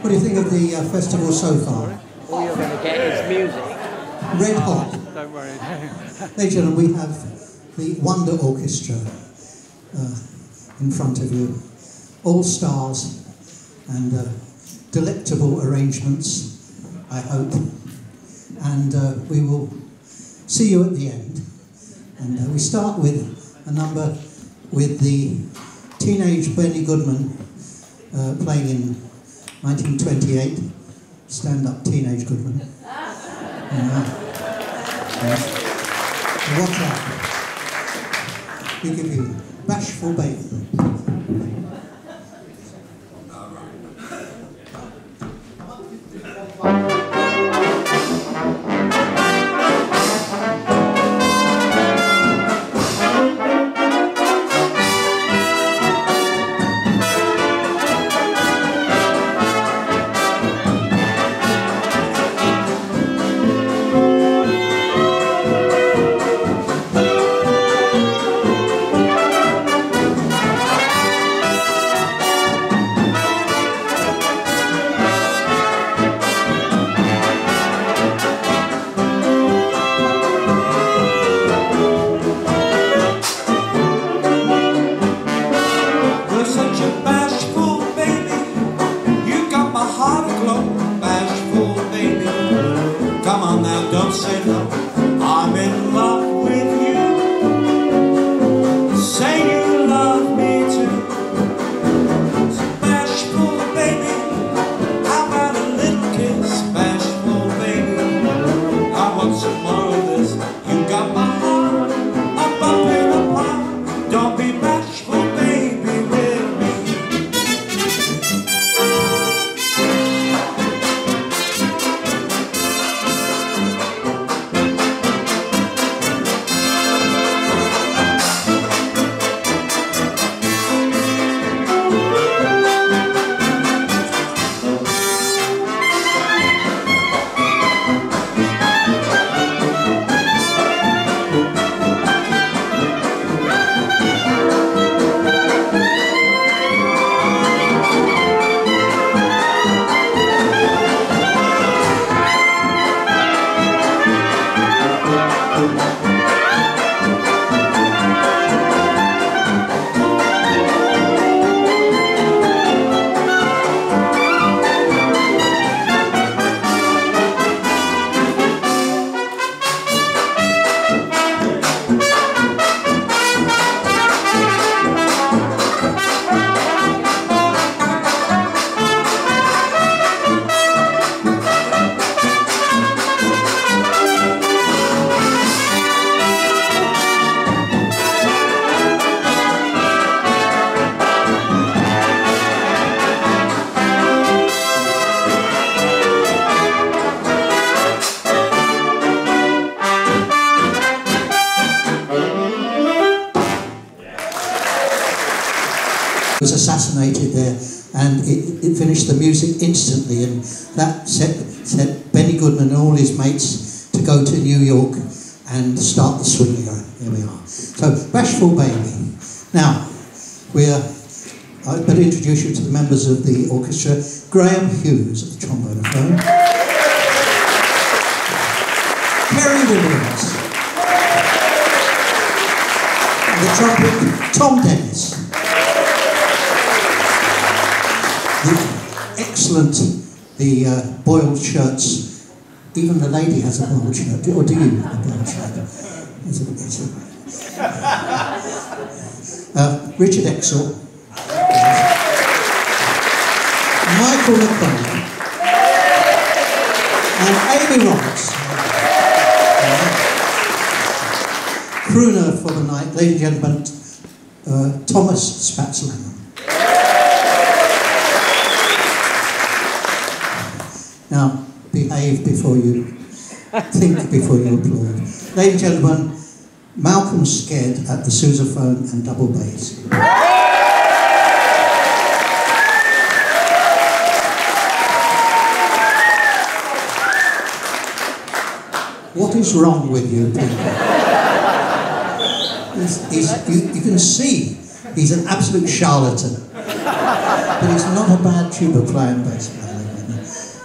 What do you think of the uh, festival so far? All you're going to get is music. Red hot. Don't worry. Ladies and gentlemen, we have the Wonder Orchestra uh, in front of you. All stars and uh, delectable arrangements, I hope. And uh, we will see you at the end. And uh, we start with a number with the teenage Benny Goodman uh, playing in 1928. Stand up, teenage Goodman. Uh, yes. Watch out. We give you Bashful Baby. Graham Hughes at the trombonephone. Ceri Williams. And the trumpet, Tom Dennis. the excellent, the uh, boiled shirts. Even the lady has a boiled shirt, or do you have a boiled shirt? It's uh, Richard Exall, Michael and Amy Roberts. Crooner for the night, ladies and gentlemen, uh, Thomas Spats Langham. Now, behave before you think before you applaud. Ladies and gentlemen, Malcolm Sked at the sousaphone and double bass. What is wrong with you people? He's, he's, you, you can see he's an absolute charlatan. But he's not a bad tuba bass player.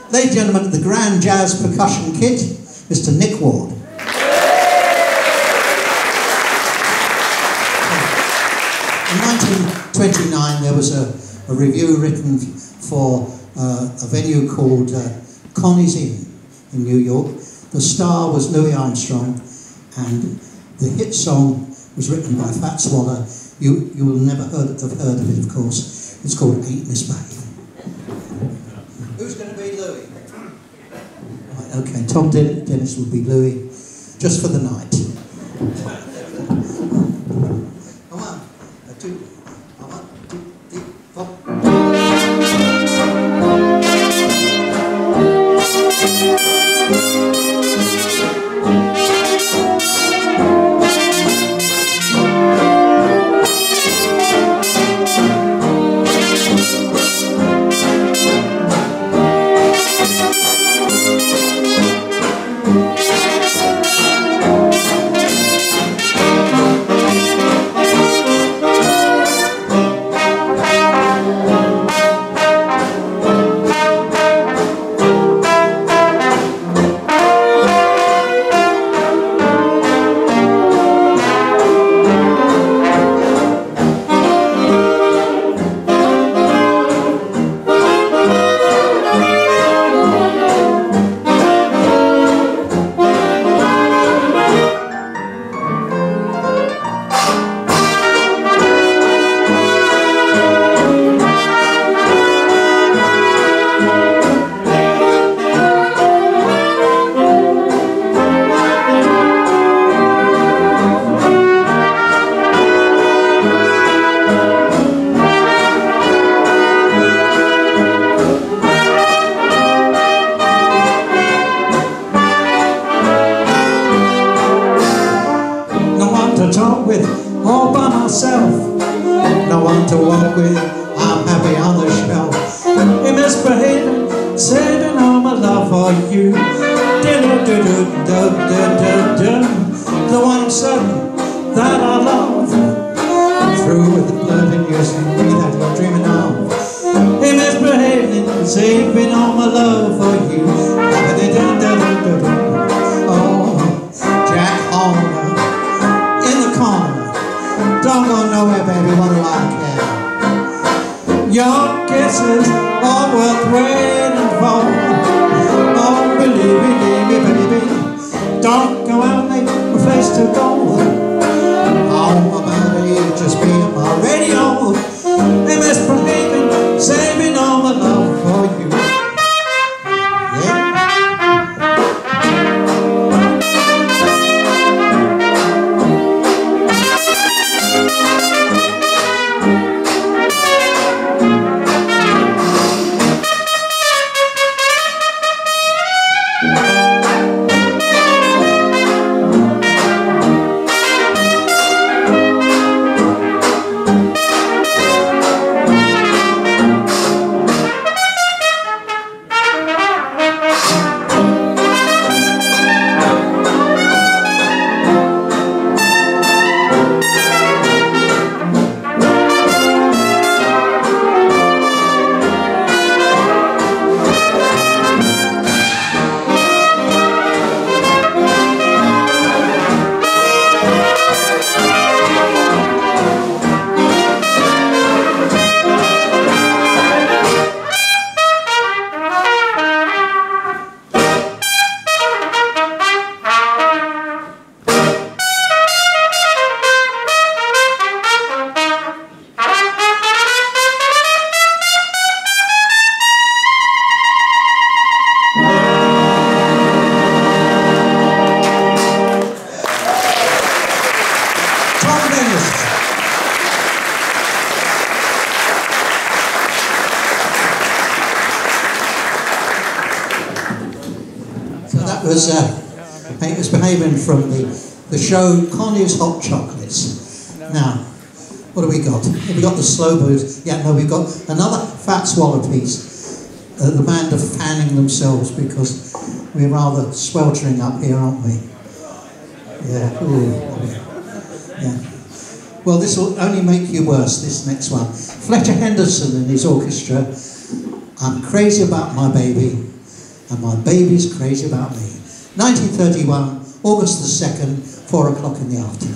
Ladies and gentlemen, the Grand Jazz Percussion Kit, Mr. Nick Ward. In 1929, there was a, a review written for uh, a venue called uh, Connie's Inn in New York. The star was Louis Armstrong, and the hit song was written by Fats Waller. You, you will never heard, have heard of it, of course. It's called Ain't Misbehavin'. Who's going to be Louis? Right, okay, Tom Den- Dennis will be Louis, just for the night. Show Connie's Hot Chocolates. Now, what have we got? Have we got the slow blues? Yeah, no, we've got another Fats Waller piece. Uh, the band are fanning themselves because we're rather sweltering up here, aren't we? Yeah. Ooh. Yeah. Well, this will only make you worse, this next one. Fletcher Henderson and his orchestra I'm crazy about my baby, and my baby's crazy about me. 1931, August the 2nd, 4 o'clock in the afternoon.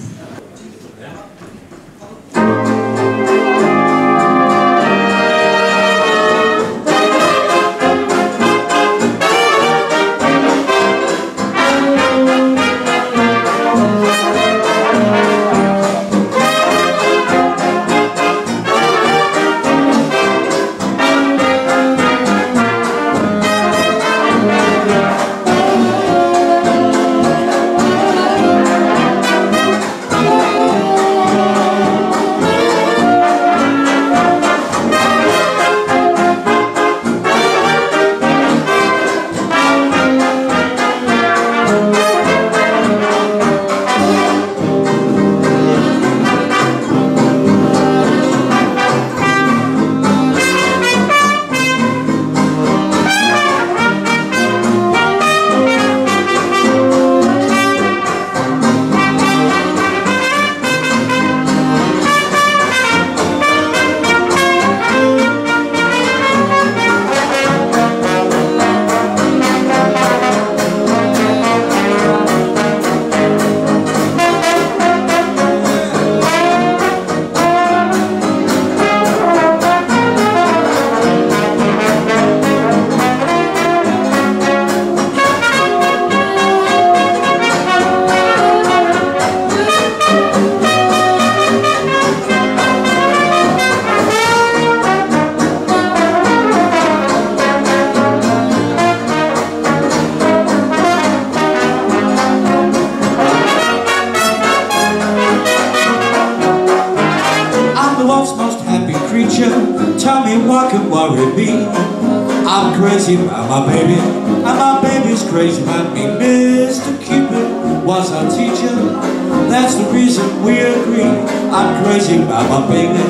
That's the reason we agree. I'm crazy about my baby.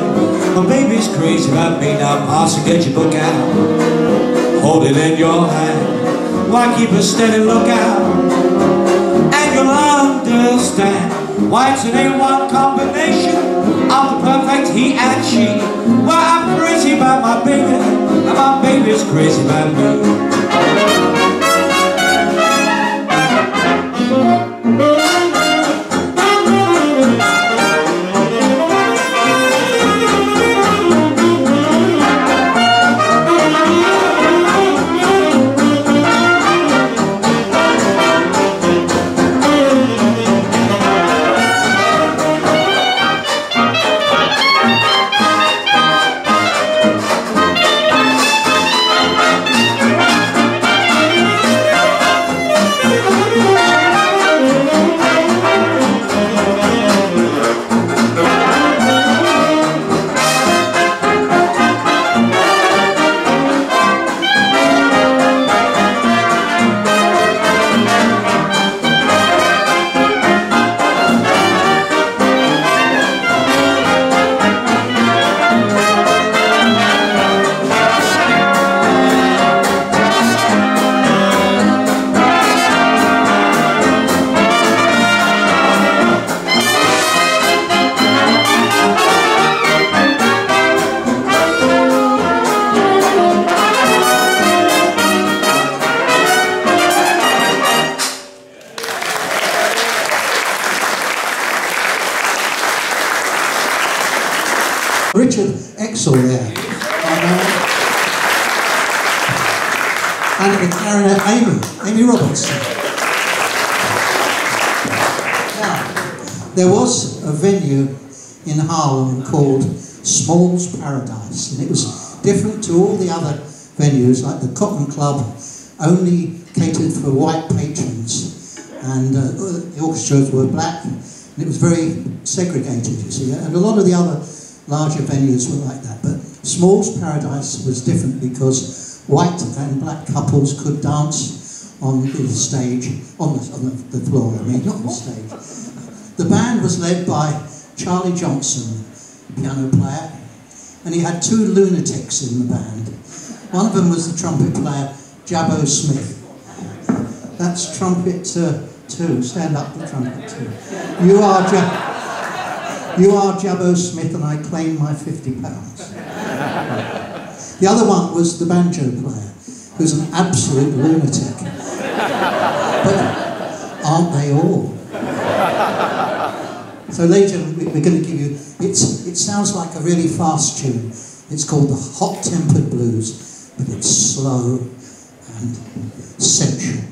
My baby's crazy about me. Now, Pastor, get your book out. Hold it in your hand. Why keep a steady lookout? and you'll understand why it's an A1 combination of the perfect he and she. Well, I'm crazy about my baby, and my baby's crazy about me. Very segregated, you see, and a lot of the other larger venues were like that. But Small's Paradise was different because white and black couples could dance on the stage, on the, on the, floor, I mean, not on the stage. The band was led by Charlie Johnson, piano player, and he had two lunatics in the band. One of them was the trumpet player, Jabbo Smith. That's trumpet uh, two. Stand up, the trumpet two. You are Jabbo. You are Jabbo Smith, and I claim my fifty pounds. The other one was the banjo player, who's an absolute lunatic. but aren't they all? So, later we're going to give you. It's, it sounds like a really fast tune. It's called the Hot Tempered Blues, but it's slow and sensual.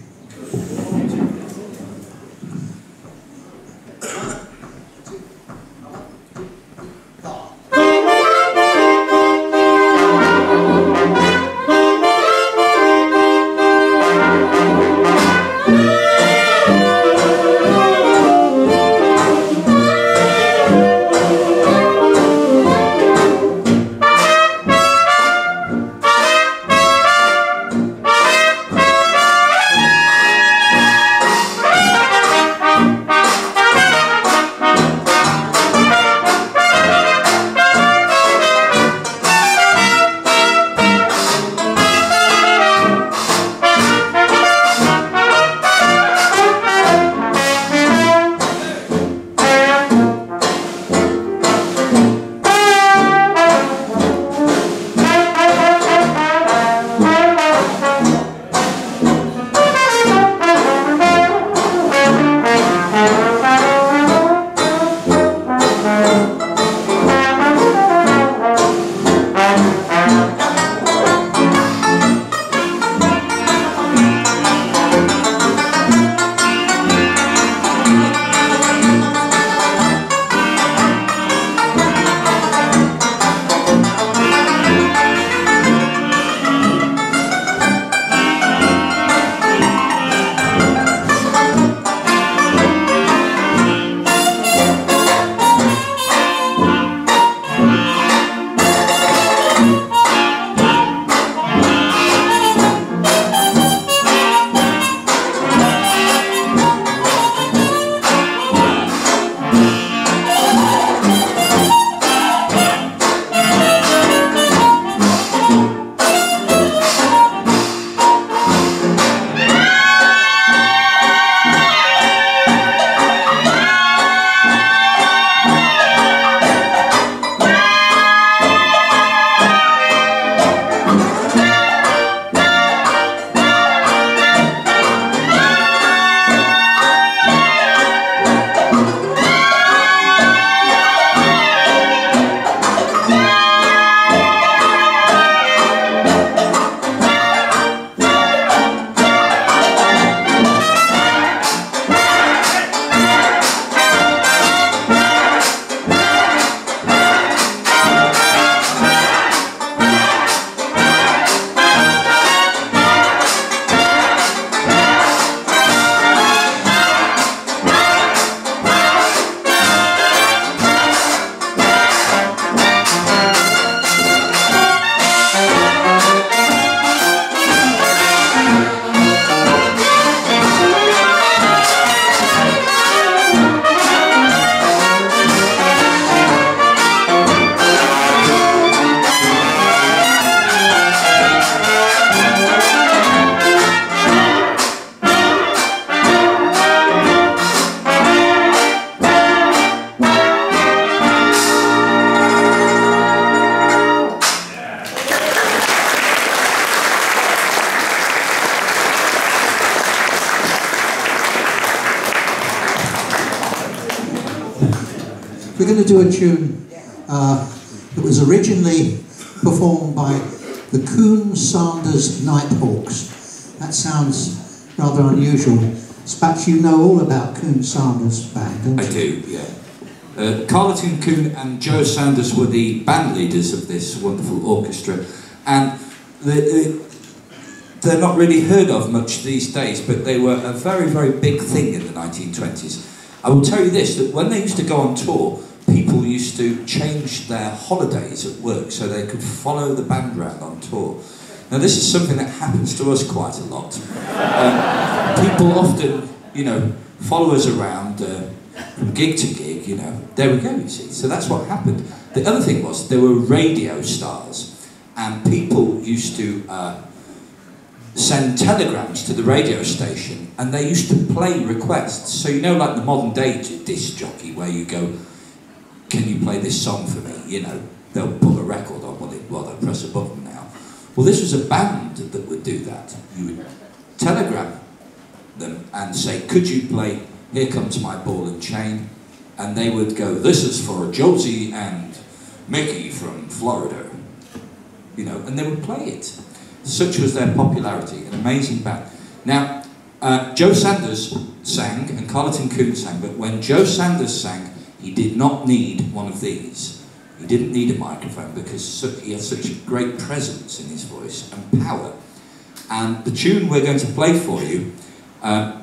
Do a tune uh, that was originally performed by the Coon Sanders Nighthawks. That sounds rather unusual. Spats, you know all about Coon Sanders' band, don't I do, yeah. Uh, Carleton Coon and Joe Sanders were the band leaders of this wonderful orchestra, and they, they're not really heard of much these days, but they were a very, very big thing in the 1920s. I will tell you this that when they used to go on tour, their holidays at work so they could follow the band around on tour. Now, this is something that happens to us quite a lot. Um, people often, you know, follow us around uh, from gig to gig, you know. There we go, you see. So that's what happened. The other thing was there were radio stars, and people used to uh, send telegrams to the radio station, and they used to play requests. So you know, like the modern day disc jockey, where you go, "Can you play this song for me?" You know, they'll put a record on, well, they, well, they'll press a button now. Well, this was a band that would do that. You would telegram them and say, Could you play Here Comes My Ball and Chain? And they would go, This is for Josie and Mickey from Florida. You know, and they would play it. Such was their popularity, an amazing band. Now, uh, Joe Sanders sang and Carleton Coon sang, but when Joe Sanders sang, he did not need one of these. He didn't need a microphone because he had such a great presence in his voice and power. And the tune we're going to play for you, uh,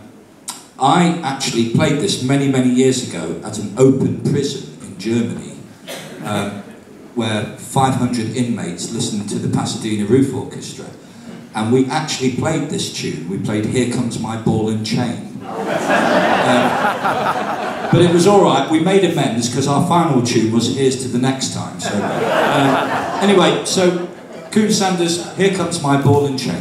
I actually played this many, many years ago at an open prison in Germany, um, where 500 inmates listened to the Pasadena Roof Orchestra. And we actually played this tune. We played Here Comes My Ball and Chain. Um, but it was all right. We made amends because our final tune was Here's to the Next Time. So, um, anyway, so Coon Sanders, Here Comes My Ball and Chain.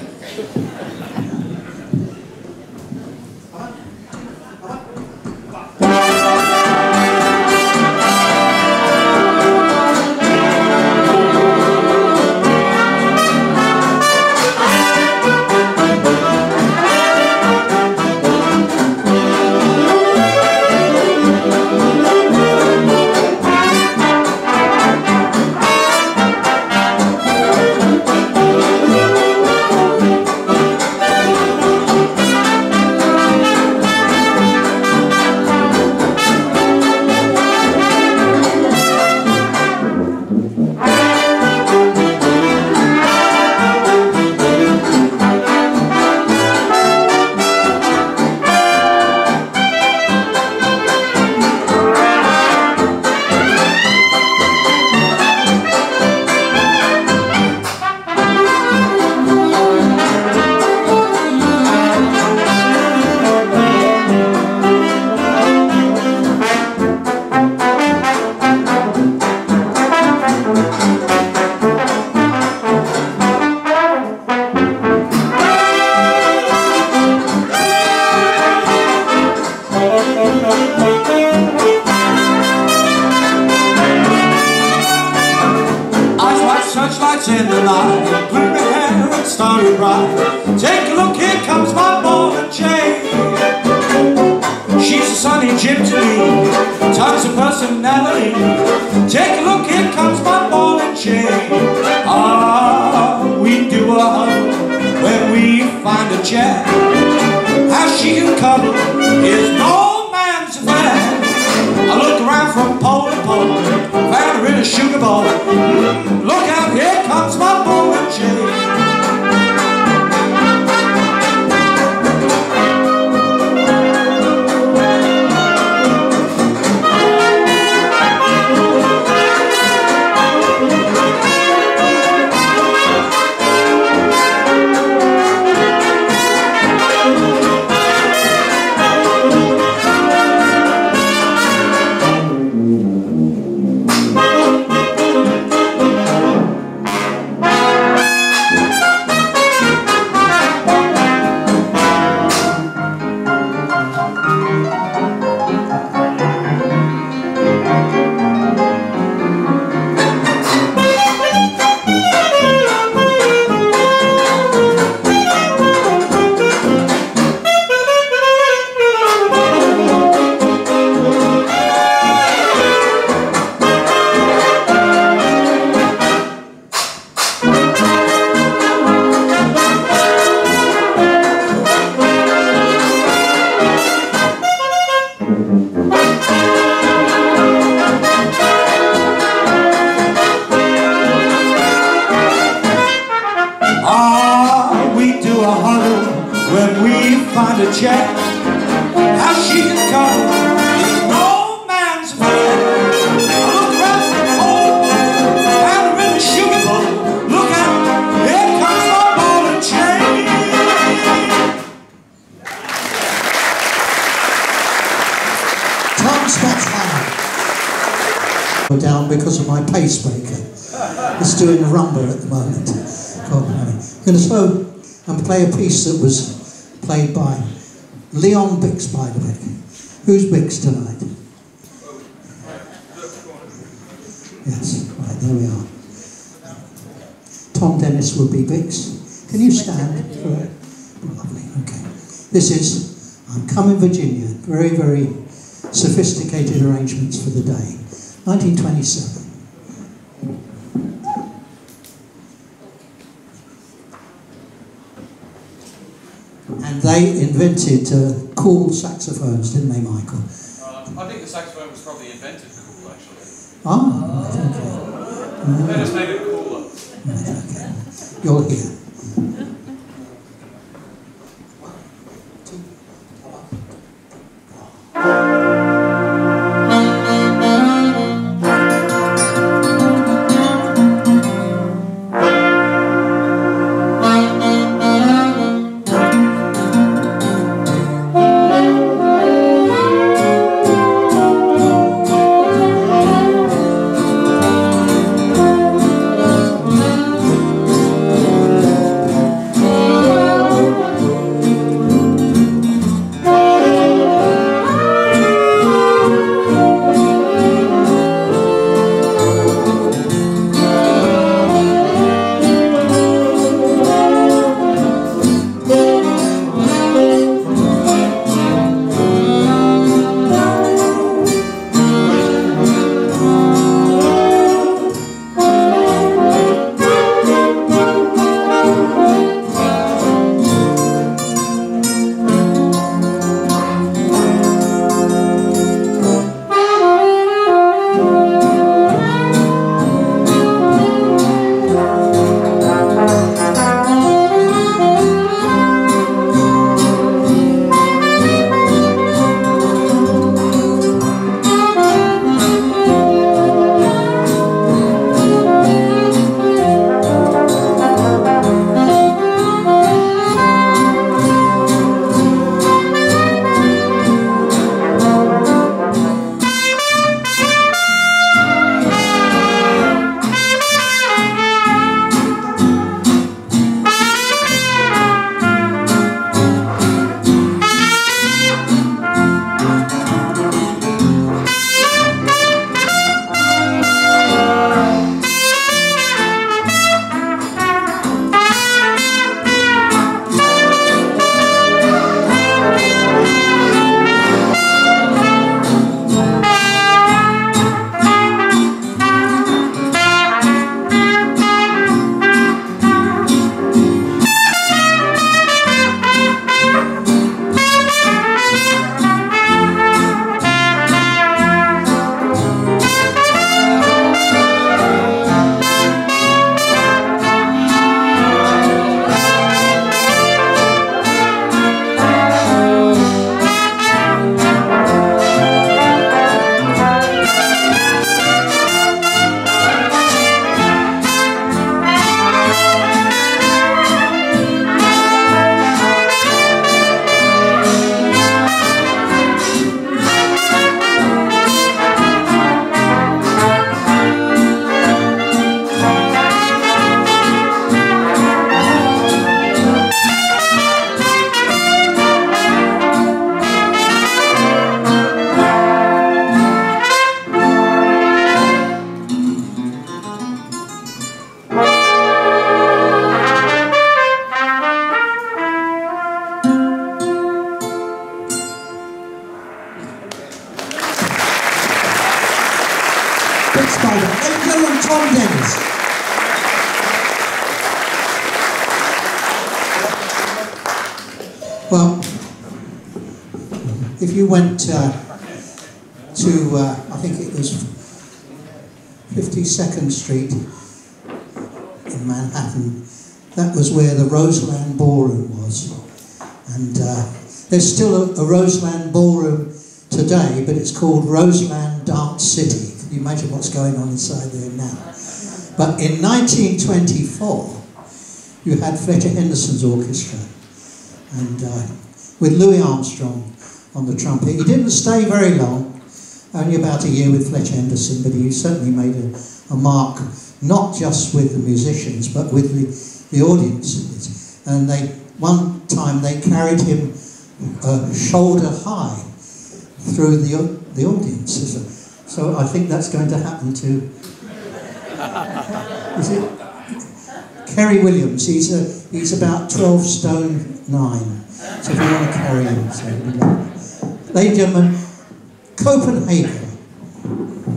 A huddle when we find a check. How she can come down because of my pacemaker. It's doing a rumba at the moment. God. I'm going to slow and play a piece that was played by Leon Bix, by the way. Who's Bix tonight? Yes, right, there we are. Tom Dennis will be Bix. Can you stand? Lovely, okay. This is I'm Coming Virginia. Very, very sophisticated arrangements for the day. 1927. And they invented uh, cool saxophones, didn't they, Michael? Uh, I think the saxophone was probably invented for cool, actually. Ah, right, okay. They just made it cooler. Right, okay. You're here. Big you went uh, to, uh, I think it was 52nd Street in Manhattan, that was where the Roseland Ballroom was. And uh, there's still a, a Roseland Ballroom today, but it's called Roseland Dance City. Can you imagine what's going on inside there now? But in 1924, you had Fletcher Henderson's orchestra, and uh, with Louis Armstrong on the trumpet. He didn't stay very long, only about a year with Fletcher Henderson, but he certainly made a, a mark, not just with the musicians, but with the, the audience. And they, one time they carried him uh, shoulder high through the, the audience. So I think that's going to happen to. Is it Ceri Williams. He's a, he's about 12 stone 9. So if you want to carry him, so. Ladies and gentlemen, Copenhagen.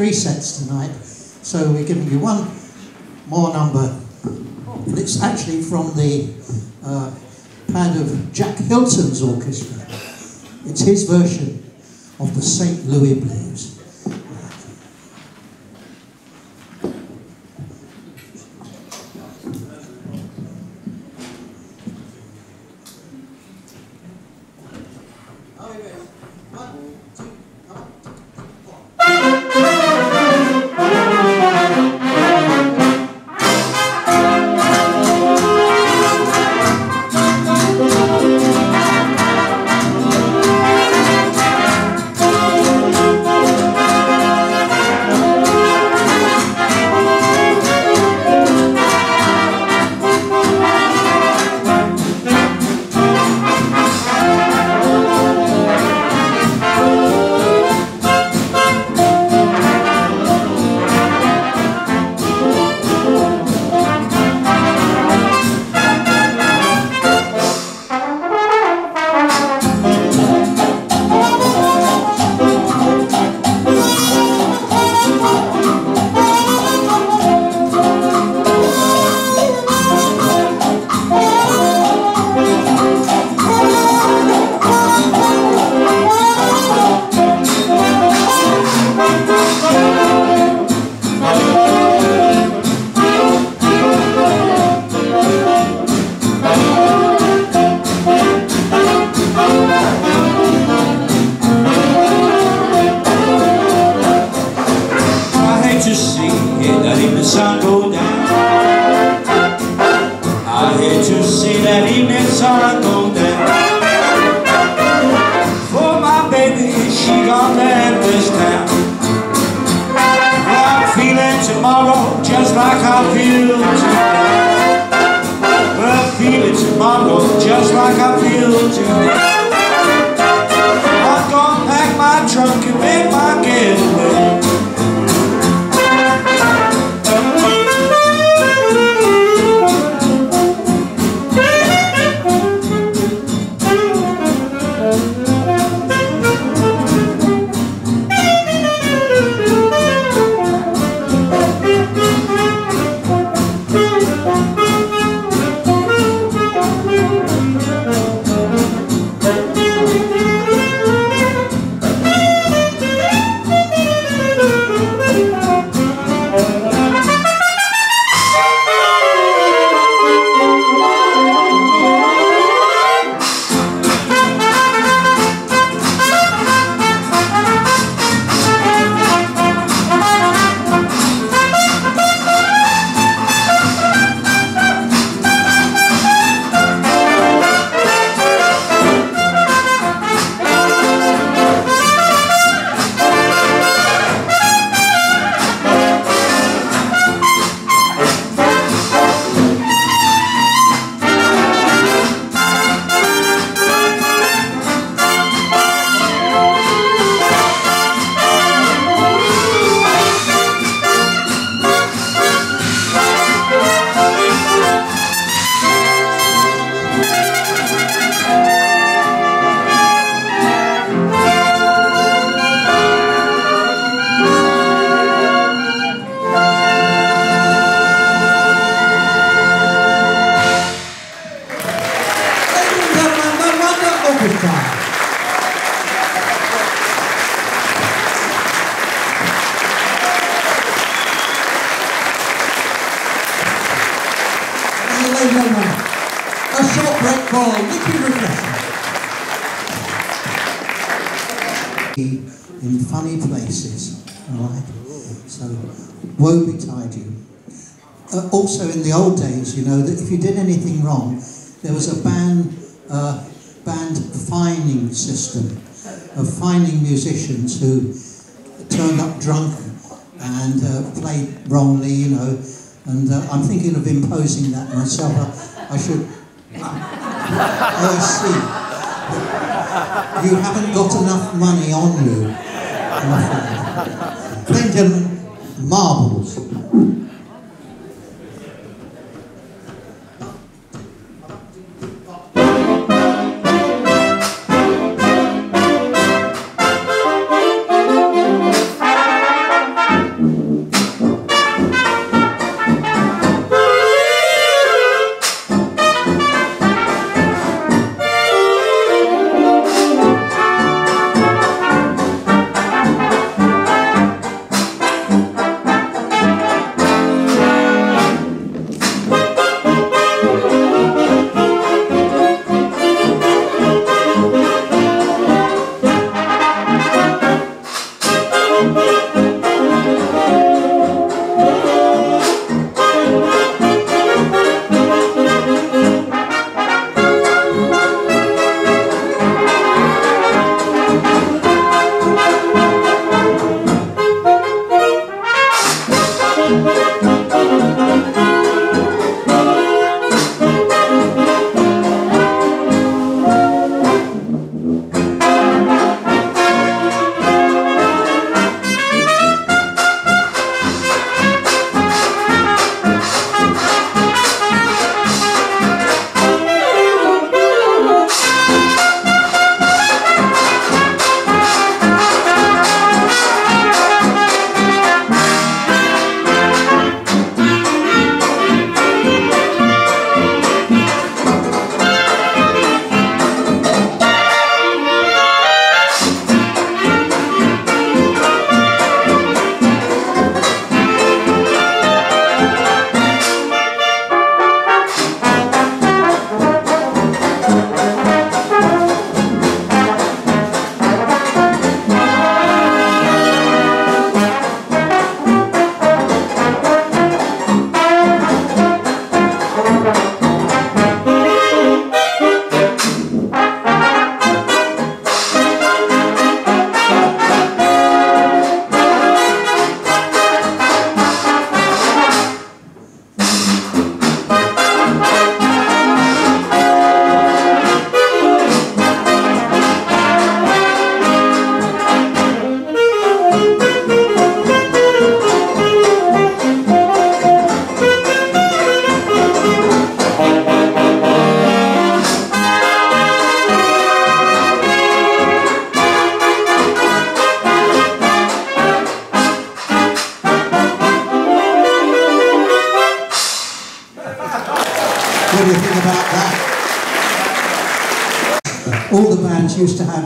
Three sets tonight, so we're giving you one more number, and it's actually from the uh, pad of Jack Hylton's orchestra. It's his version of the St. the old days, you know, that if you did anything wrong, there was a band, uh, band fining system of fining musicians who turned up drunk and uh, played wrongly, you know. And uh, I'm thinking of imposing that myself. I, I should. I see. You haven't got enough money on you. And gentlemen, marbles.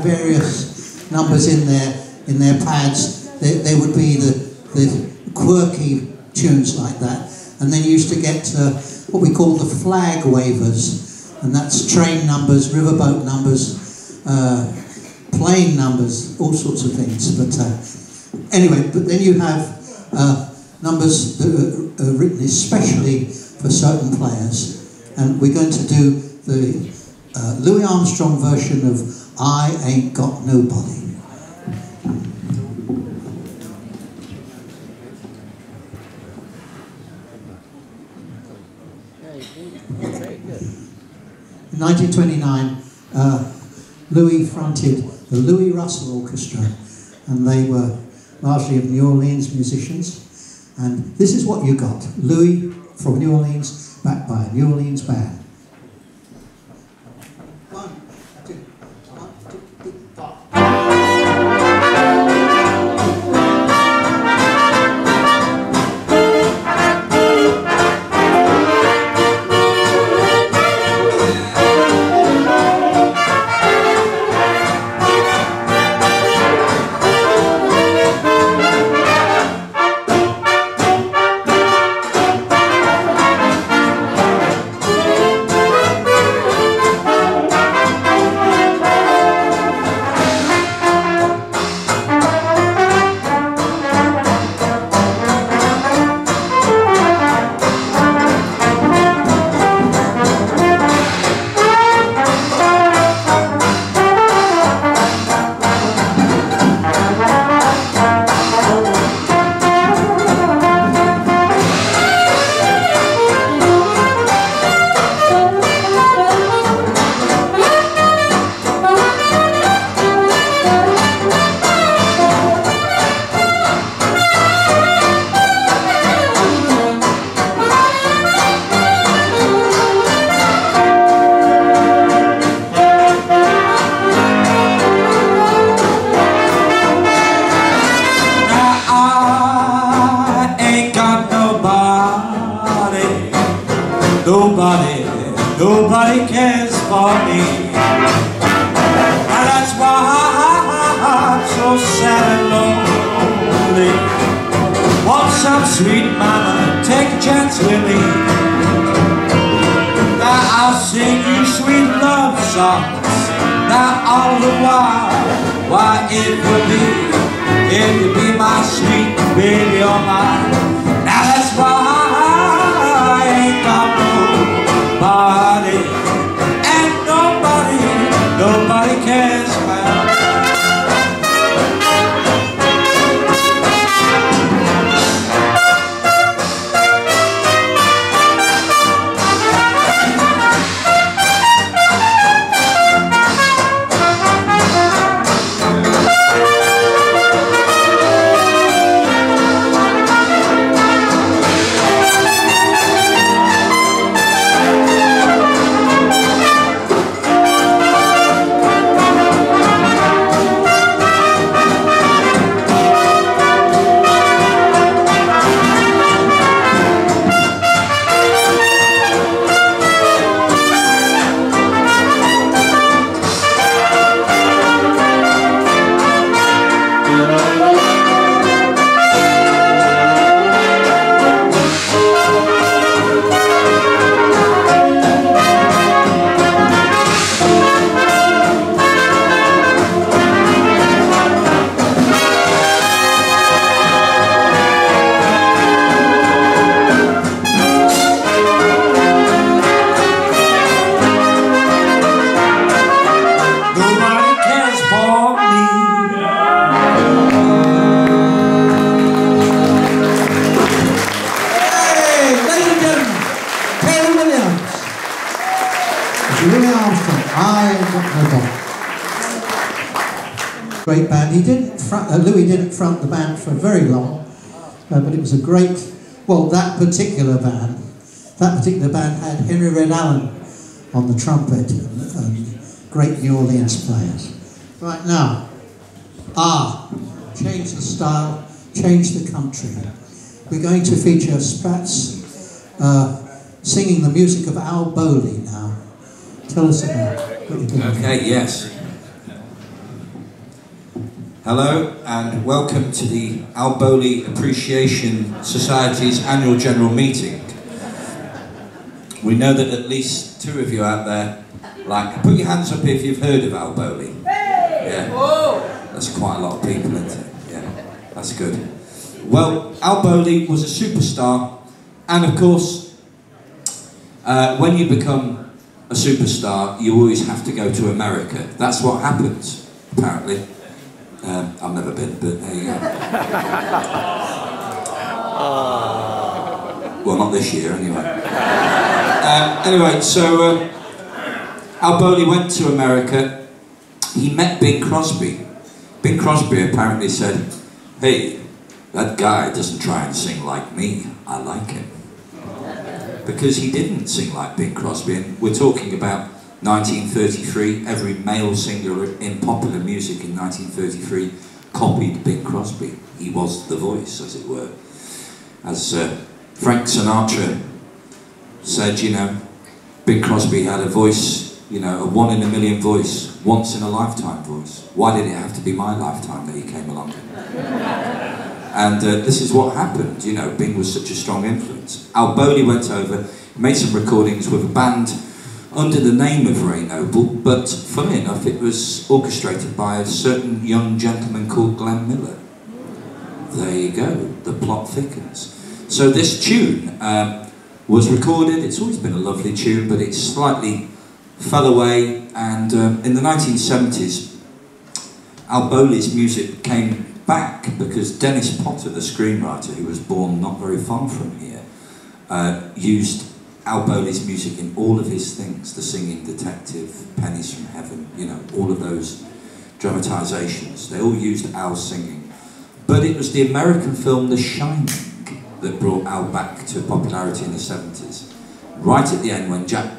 Various numbers in their in their pads. There, there would be the, the quirky tunes like that, and then you used to get uh, what we call the flag wavers, and that's train numbers, riverboat numbers, uh, plane numbers, all sorts of things. But uh, anyway, but then you have uh, numbers that are written especially for certain players, and we're going to do the uh, Louis Armstrong version of "I Ain't Got Nobody." In 1929, uh, Louis fronted the Luis Russell Orchestra, and they were largely of New Orleans musicians. And this is what you got Louis from New Orleans, backed by a New Orleans band. For very long, uh, but it was a great, well, that particular band, that particular band had Henry Red Allen on the trumpet and, and great New Orleans players. Right now, ah, change the style, change the country. We're going to feature Spats uh, singing the music of Al Bowlly now. Tell us about doing. Okay, yes. Hello and welcome to the Al Bowlly Appreciation Society's annual general meeting. We know that at least two of you out there like. Put your hands up if you've heard of Al Bowlly. Yeah. That's quite a lot of people, isn't it? Yeah. That's good. Well, Al Bowlly was a superstar, and of course, uh, when you become a superstar, you always have to go to America. That's what happens, apparently. Um, I've never been, but there you go. well, not this year, anyway. Uh, anyway, so uh, Al Bowlly went to America. He met Bing Crosby. Bing Crosby apparently said, Hey, that guy doesn't try and sing like me. I like him. Because he didn't sing like Bing Crosby. And we're talking about 1933. Every male singer in popular music in 1933 copied Bing Crosby. He was the voice, as it were. As uh, Frank Sinatra said, you know, Bing Crosby had a voice, you know, a one in a million voice, once in a lifetime voice. Why did it have to be my lifetime that he came along? And uh, this is what happened, you know, Bing was such a strong influence. Al Bowlly went over, made some recordings with a band under the name of Ray Noble, but funny enough, it was orchestrated by a certain young gentleman called Glenn Miller. There you go, the plot thickens. So this tune um, was recorded, it's always been a lovely tune, but it slightly fell away, and um, in the 1970s, Al Bowlly's music came back because Dennis Potter, the screenwriter, who was born not very far from here, uh, used Al Bowlly's music in all of his things, The Singing Detective, Pennies from Heaven, you know, all of those dramatizations. They all used Al singing. But it was the American film The Shining that brought Al back to popularity in the 70s. Right at the end when Jack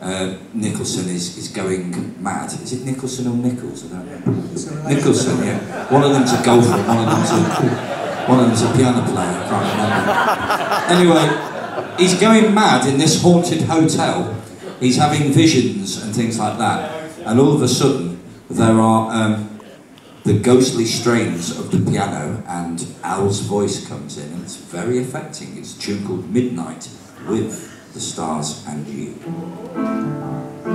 uh, Nicholson is, is going mad. Is it Nicholson or Nichols? I don't. Nicholson, yeah. One of them's a golfer, one of them's a, one of them's a piano player, I can't remember. Anyway, he's going mad in this haunted hotel. He's having visions and things like that. And all of a sudden, there are um, the ghostly strains of the piano, and Al's voice comes in, and it's very affecting. It's a tune called Midnight with the Stars and You.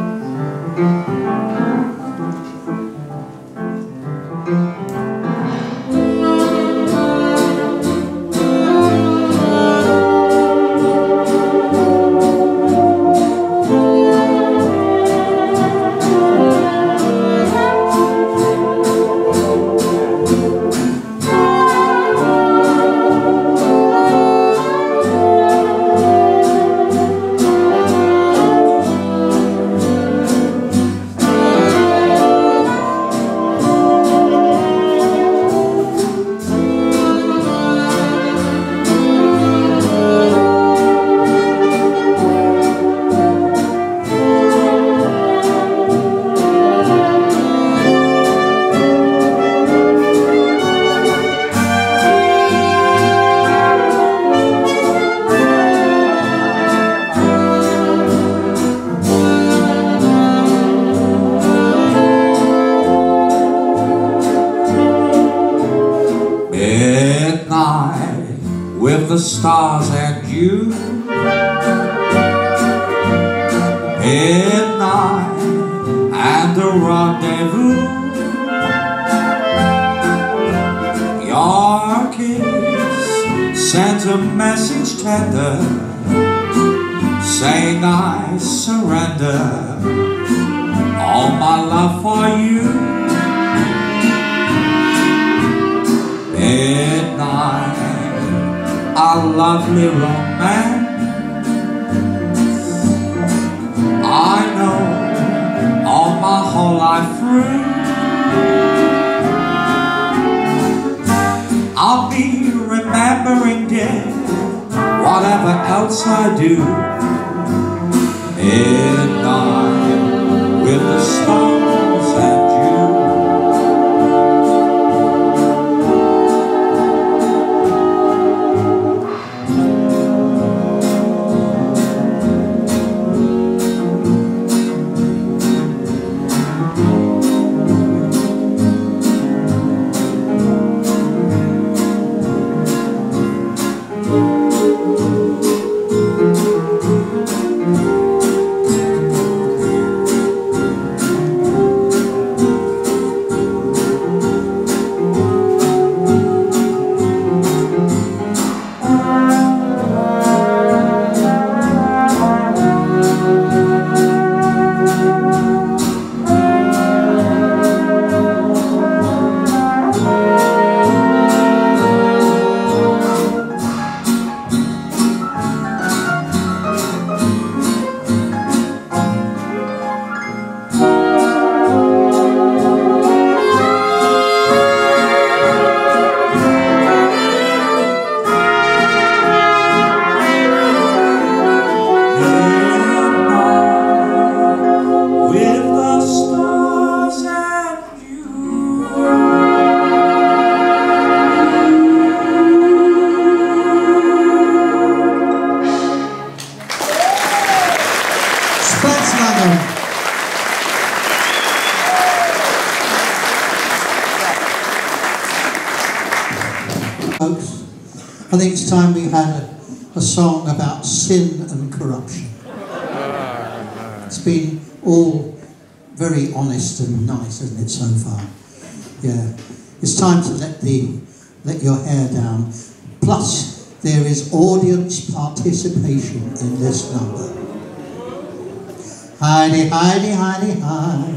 Heidi, Heidi, Heidi, Heidi.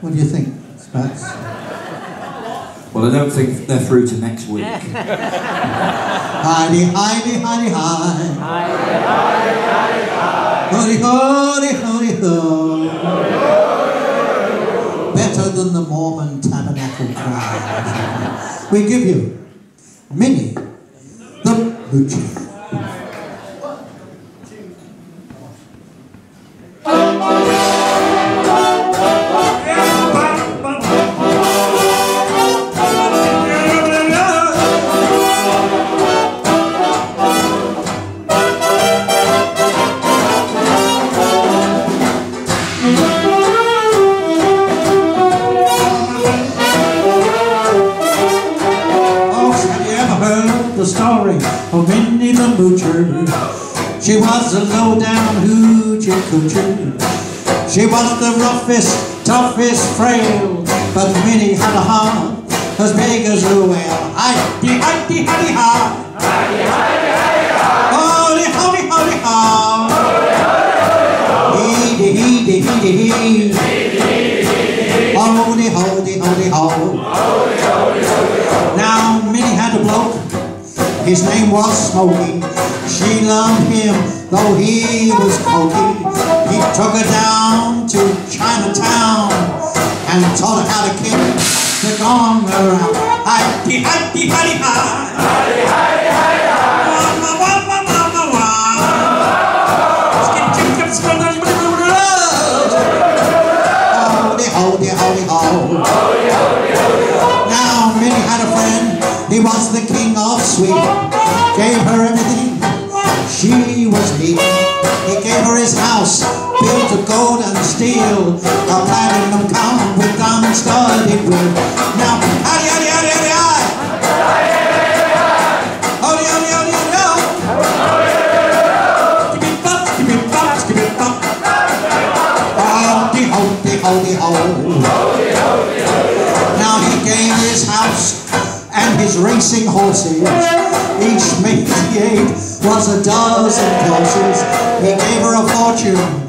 What do you think, Spats? Well, I don't think they're through to next week. Heidi, Heidi, Heidi, Heidi. Holy, holy, holy, holy. Better than the Mormon tabernacle crowd. We give you Minnie the Moocher. She was the roughest, toughest, frail, but Minnie had a heart as big as a whale. Heidi, Heidi, Heidi, ha. Howdy, howdy, howdy, how. Heedy, heedy, heedy, hee. Howdy, howdy, howdy, how. Now Minnie had a bloke, his name was Smokey. She loved him, though he was cokey. Took her down to Chinatown and taught her horses. Each he ate was a dozen courses. He gave her a fortune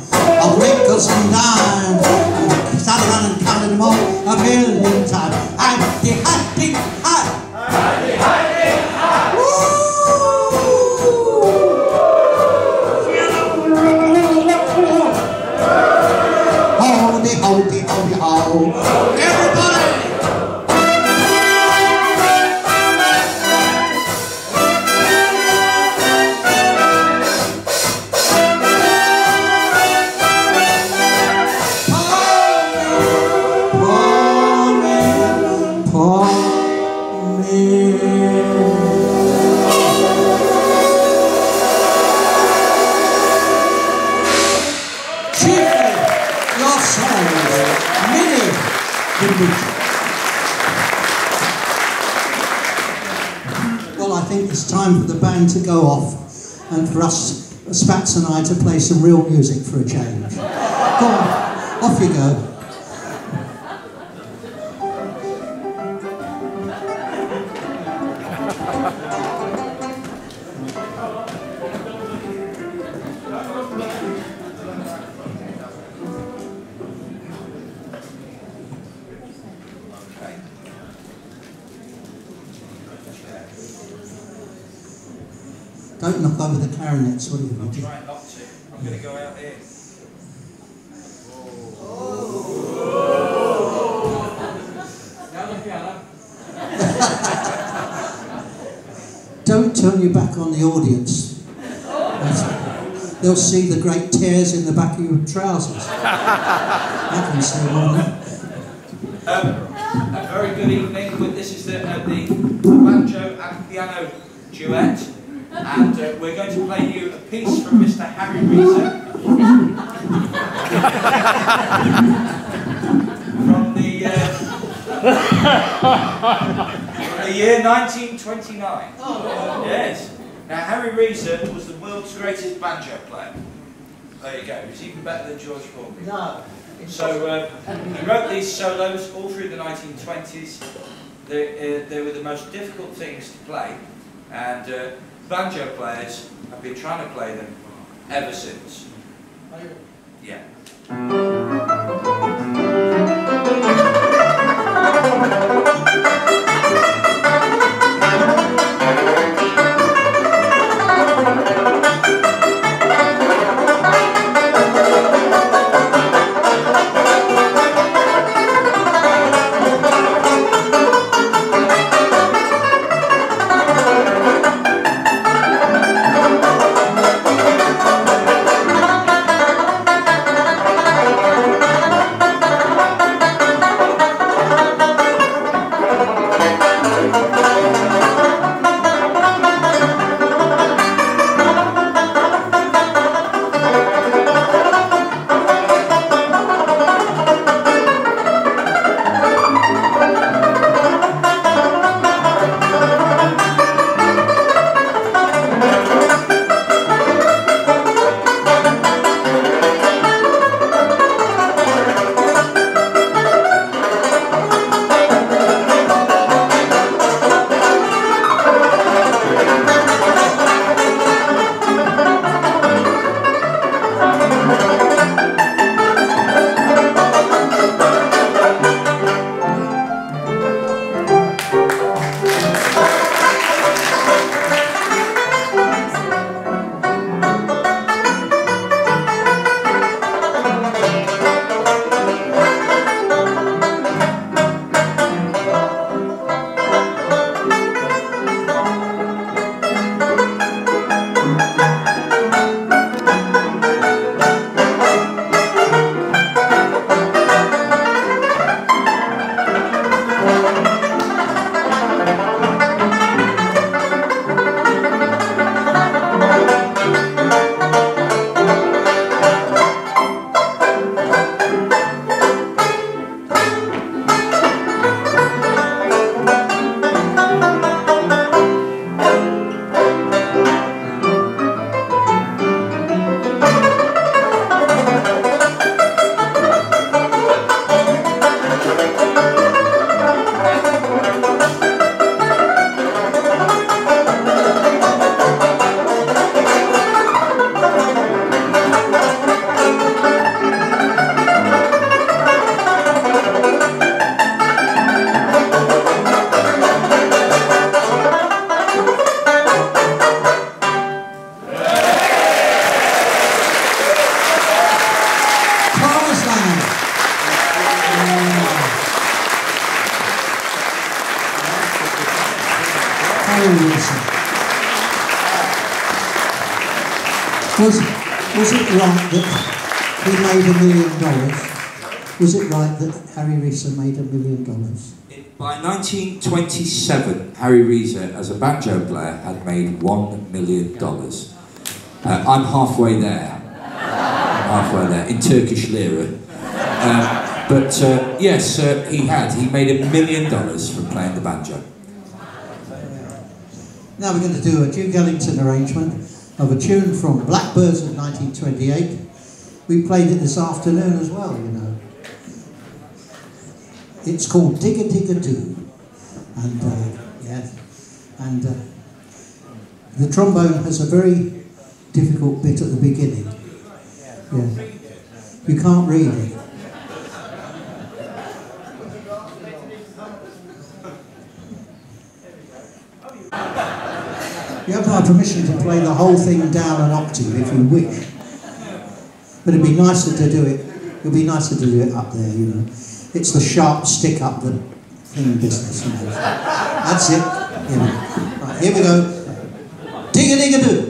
to play some real music for a change. Go on, off you go. Turn your back on the audience. They'll see the great tears in the back of your trousers. I can see one. Um, a very good evening. With this is the, uh, the banjo and piano duet. And uh, we're going to play you a piece from Mr. Harry Reser. from the, uh, the year 1929. Yes. Now, Harry Reser was the world's greatest banjo player. There you go. He's even better than George Formby. No. So uh, he wrote these solos all through the 1920s. They, uh, they were the most difficult things to play, and uh, banjo players have been trying to play them ever since. Yeah. Right that he made a million dollars? Was it right that Harry Reser made a million dollars? By 1927, Harry Reser, as a banjo player, had made one million dollars. Uh, I'm halfway there. halfway there in Turkish lira. Uh, but uh, yes, uh, he had. He made a million dollars from playing the banjo. Now we're going to do a Duke Ellington arrangement of a tune from Blackbirds of 1928. We played it this afternoon as well, you know. It's called Digga Digga Doo. And, uh, yeah, and uh, the trombone has a very difficult bit at the beginning. Yeah. You can't read it. You have my permission to play the whole thing down an octave if you wish. But it'd be nicer to do it, it'd be nicer to do it up there, you know. It's the sharp stick up the thing business, you know. That's it. You know. Right, here we go. Digga digga doo.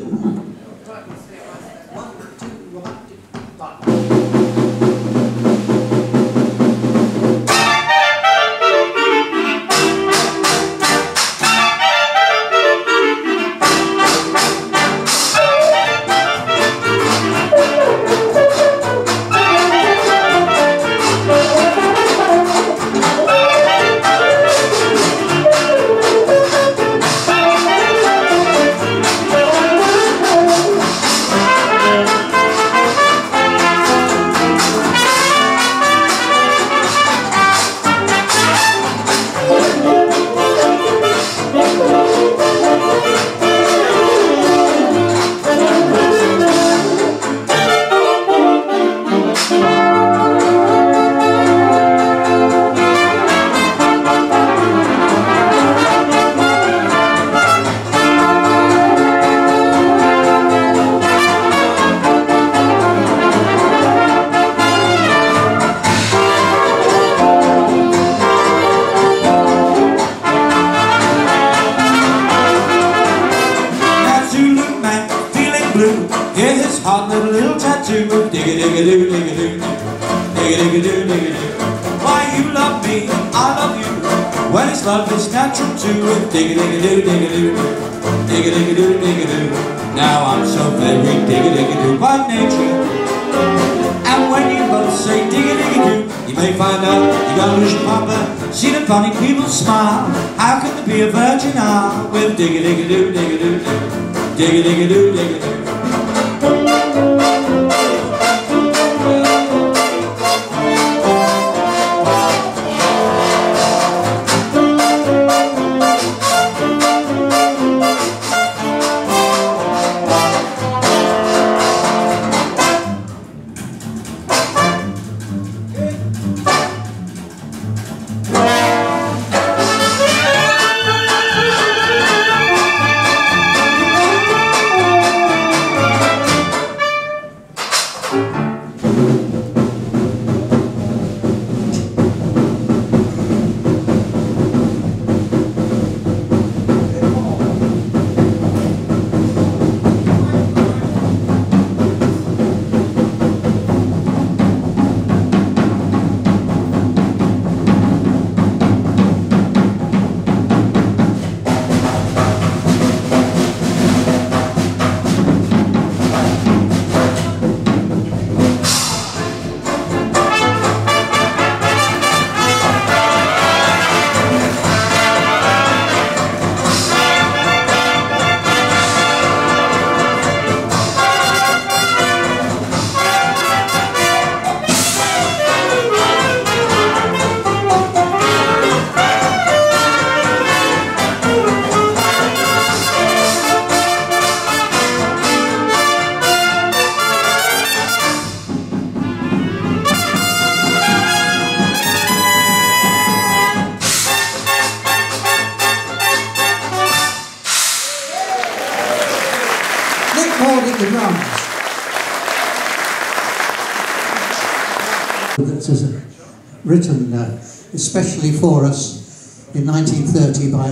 written uh, especially for us in 1930 by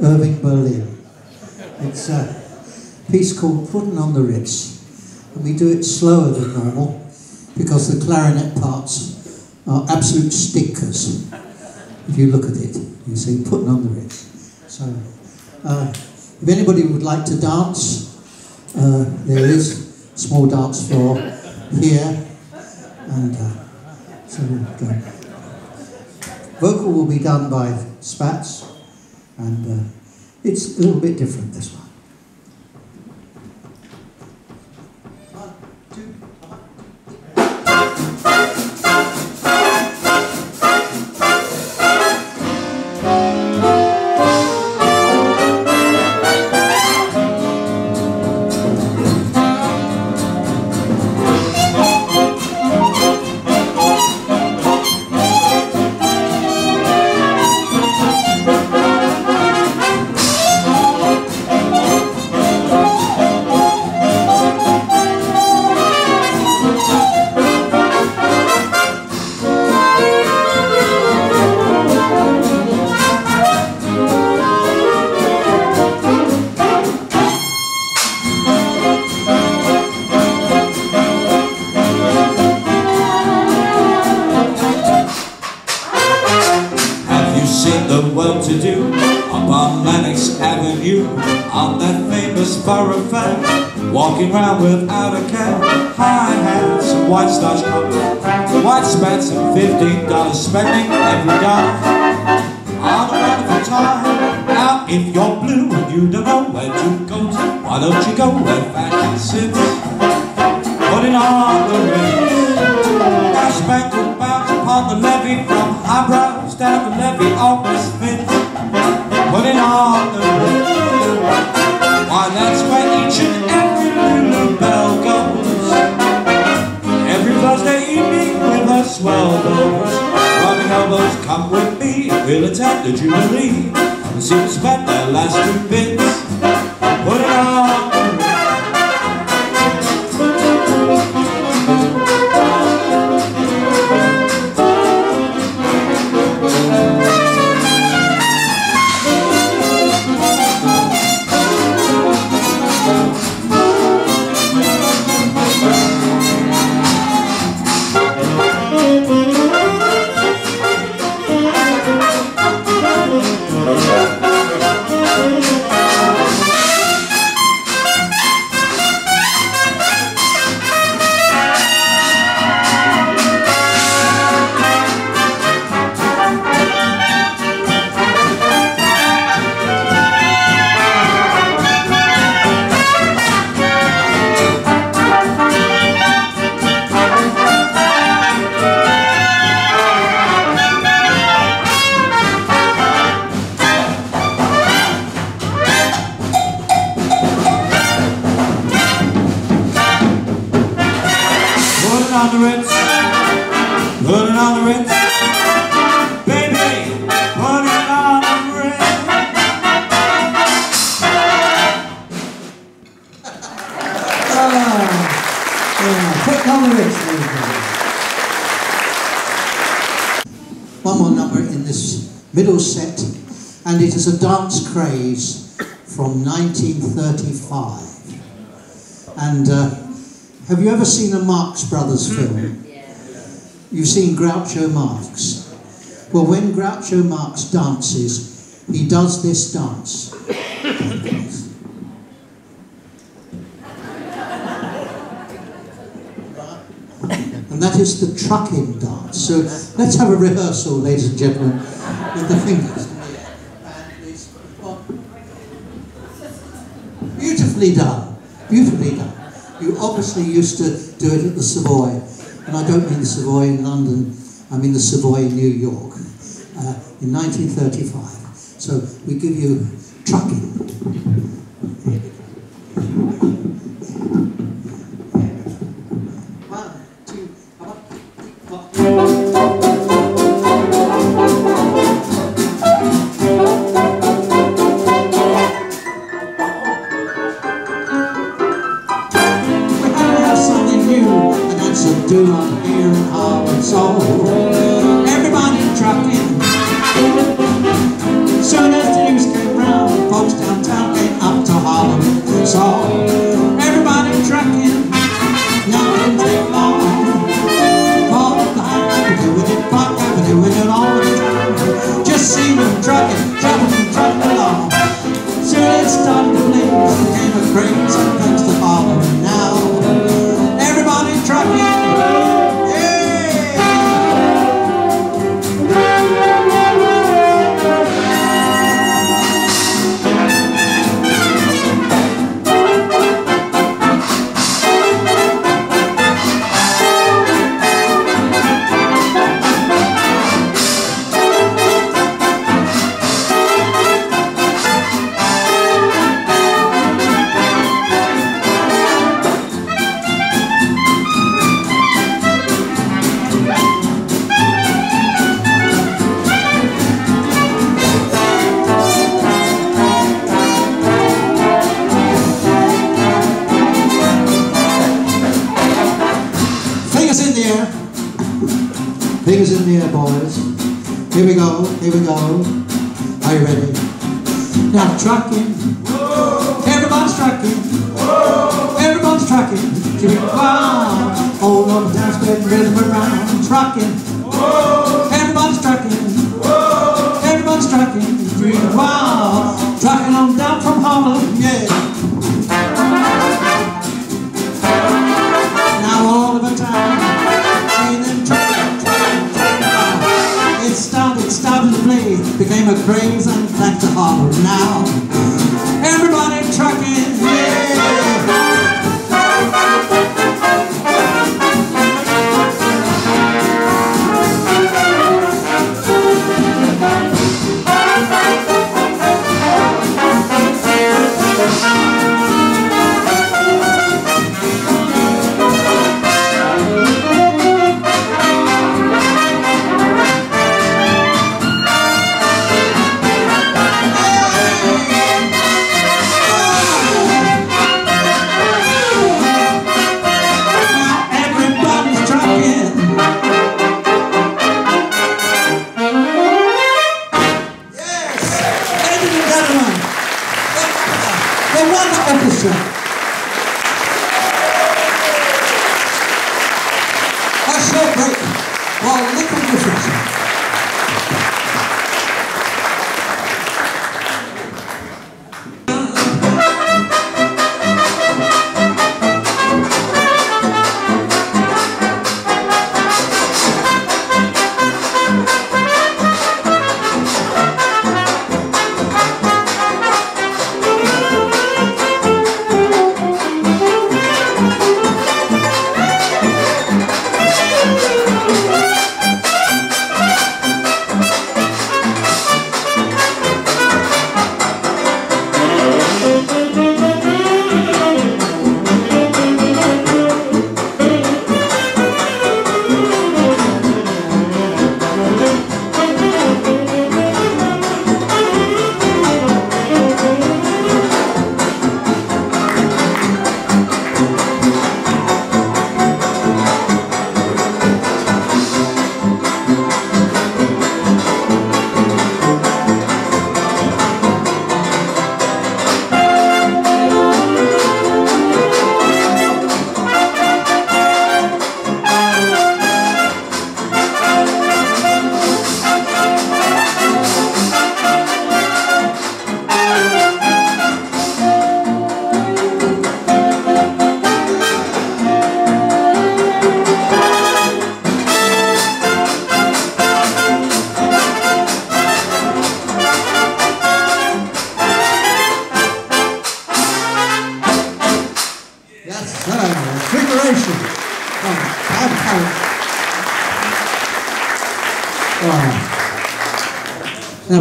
Irving Berlin. It's a piece called Putting on the Ritz, and we do it slower than normal because the clarinet parts are absolute stinkers. If you look at it, you see Putting on the Ritz. So, uh, if anybody would like to dance, uh, there is small dance floor here. And uh, so, go. Vocal will be done by Spats, and uh, it's a little bit different this one. It's a dance craze from 1935. And uh, have you ever seen a Marx Brothers hmm. film? You've seen Groucho Marx. Well, when Groucho Marx dances, he does this dance. and that is the trucking dance. So let's have a rehearsal, ladies and gentlemen, with the fingers. beautifully done. Beautifully done. You obviously used to do it at the Savoy. And I don't mean the Savoy in London, I mean the Savoy in New York uh, in 1935. So we give you trucking.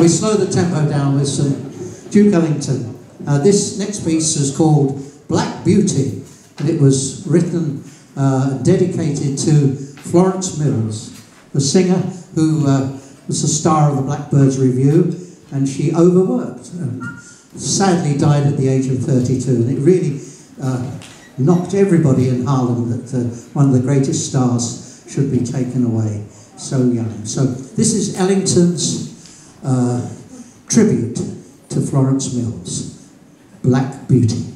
We slow the tempo down with some Duke Ellington. Uh, this next piece is called Black Beauty, and it was written uh, dedicated to Florence Mills, the singer who uh, was the star of the Blackbirds Revue, and she overworked and sadly died at the age of 32. And it really uh, knocked everybody in Harlem that uh, one of the greatest stars should be taken away so young. So this is Ellington's uh, tribute to Florence Mills, Black Beauty.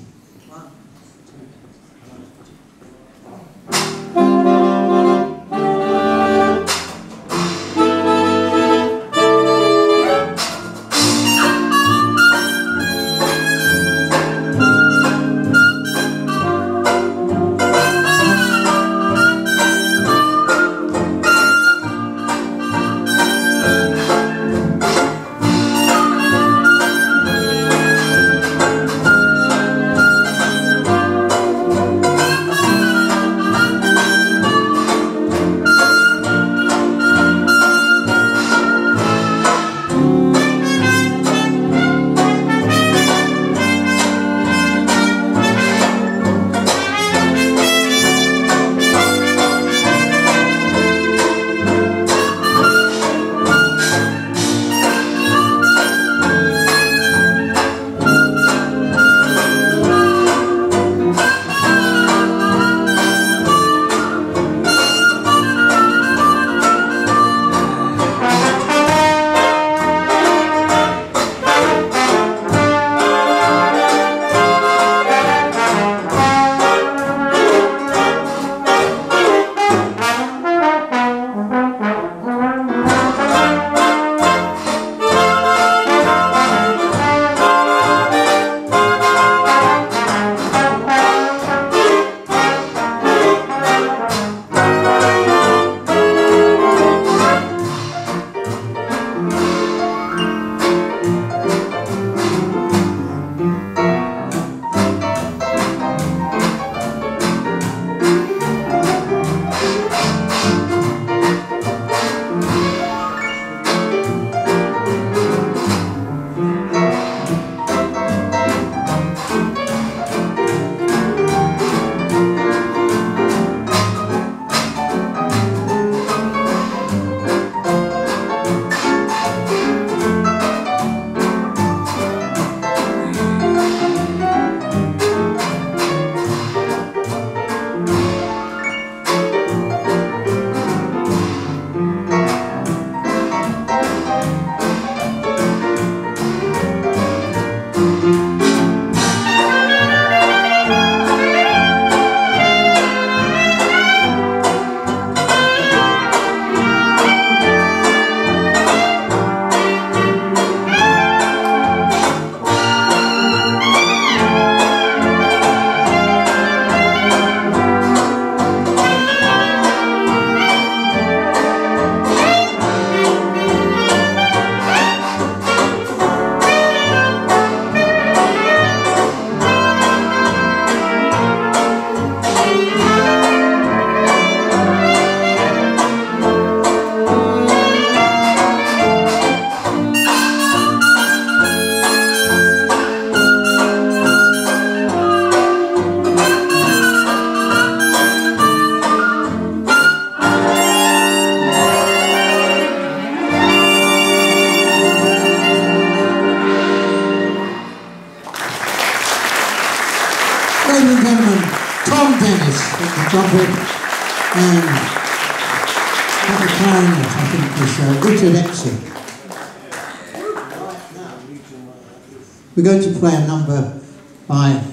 Going to play a number by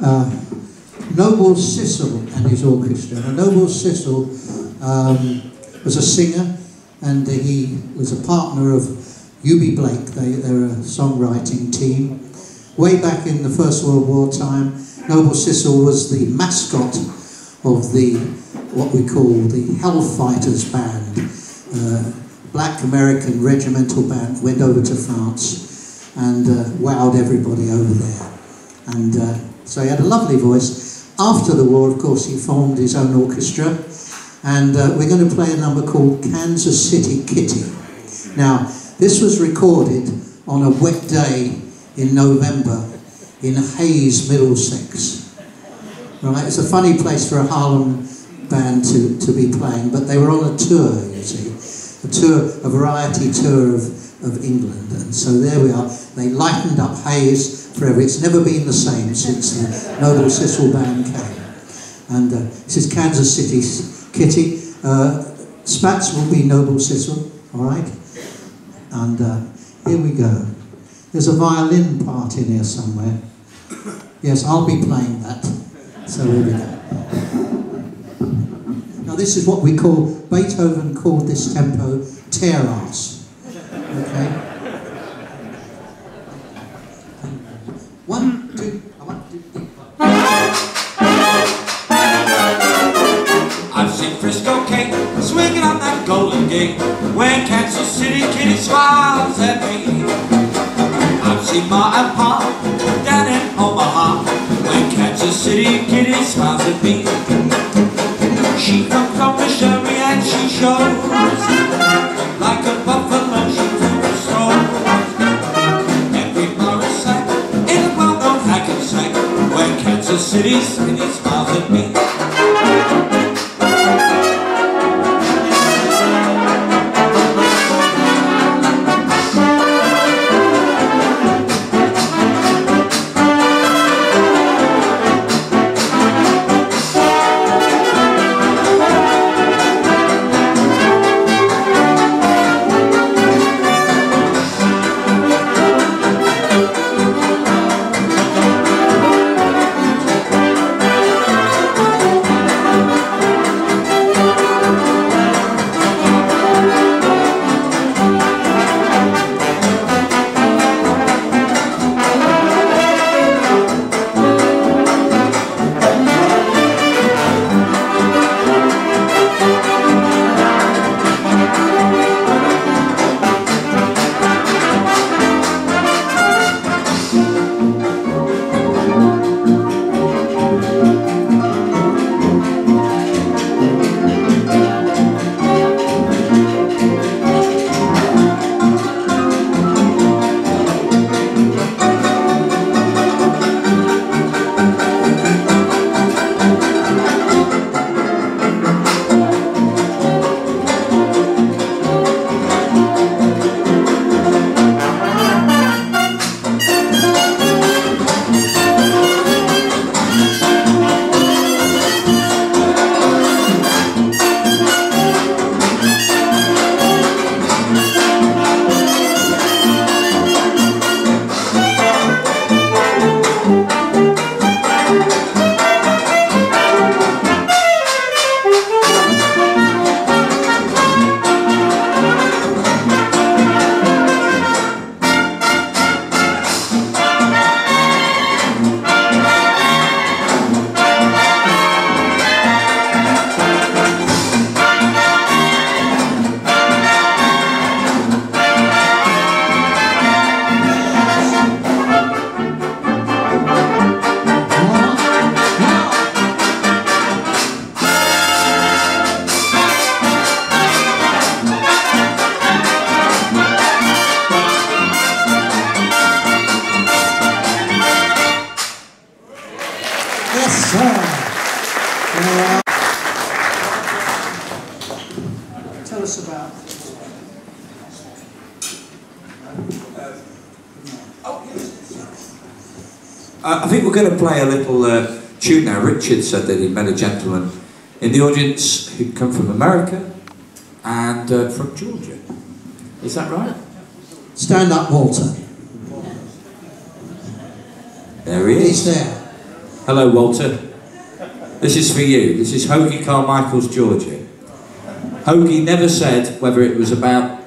uh, Noble Sissle and his orchestra. Now, Noble Sissle um, was a singer and he was a partner of Eubie Blake. They, they're a songwriting team. Way back in the First World War time, Noble Sissle was the mascot of the what we call the Hellfighters Band, uh, black American regimental band, went over to France wowed everybody over there. And uh, so he had a lovely voice. after the war, of course, he formed his own orchestra, and uh, we're going to play a number called Kansas City Kitty. Now, this was recorded on a wet day in November in Hayes, Middlesex. Right, it's a funny place for a Harlem band to, to be playing, but they were on a tour, you see, a tour, a variety tour of, of England, and so there we are. They lightened up Hayes forever. It's never been the same since the Noble Sissle band came. And uh, this is Kansas City Kitty. Uh, Spats will be Noble Sissle, all right? And uh, here we go. There's a violin part in here somewhere. Yes, I'll be playing that. So here we go. Now this is what we call, Beethoven called this tempo tear teras. Okay? One, two, one, two, three. I've seen Frisco Kate swinging on that Golden Gate when Kansas City Kitty smiles at me. I've seen Ma and Pa down in Omaha when Kansas City Kitty smiles at me. She comes from Missouri and she shows like a buffalo she Kansas City Kitty smiles at play a little uh, tune now. Richard said that he met a gentleman in the audience who'd come from America and uh, from Georgia. Is that right? Stand up, Walter. There he He's is. there. Hello, Walter. This is for you. This is Hoagy Carmichael's Georgia. Hoagy never said whether it was about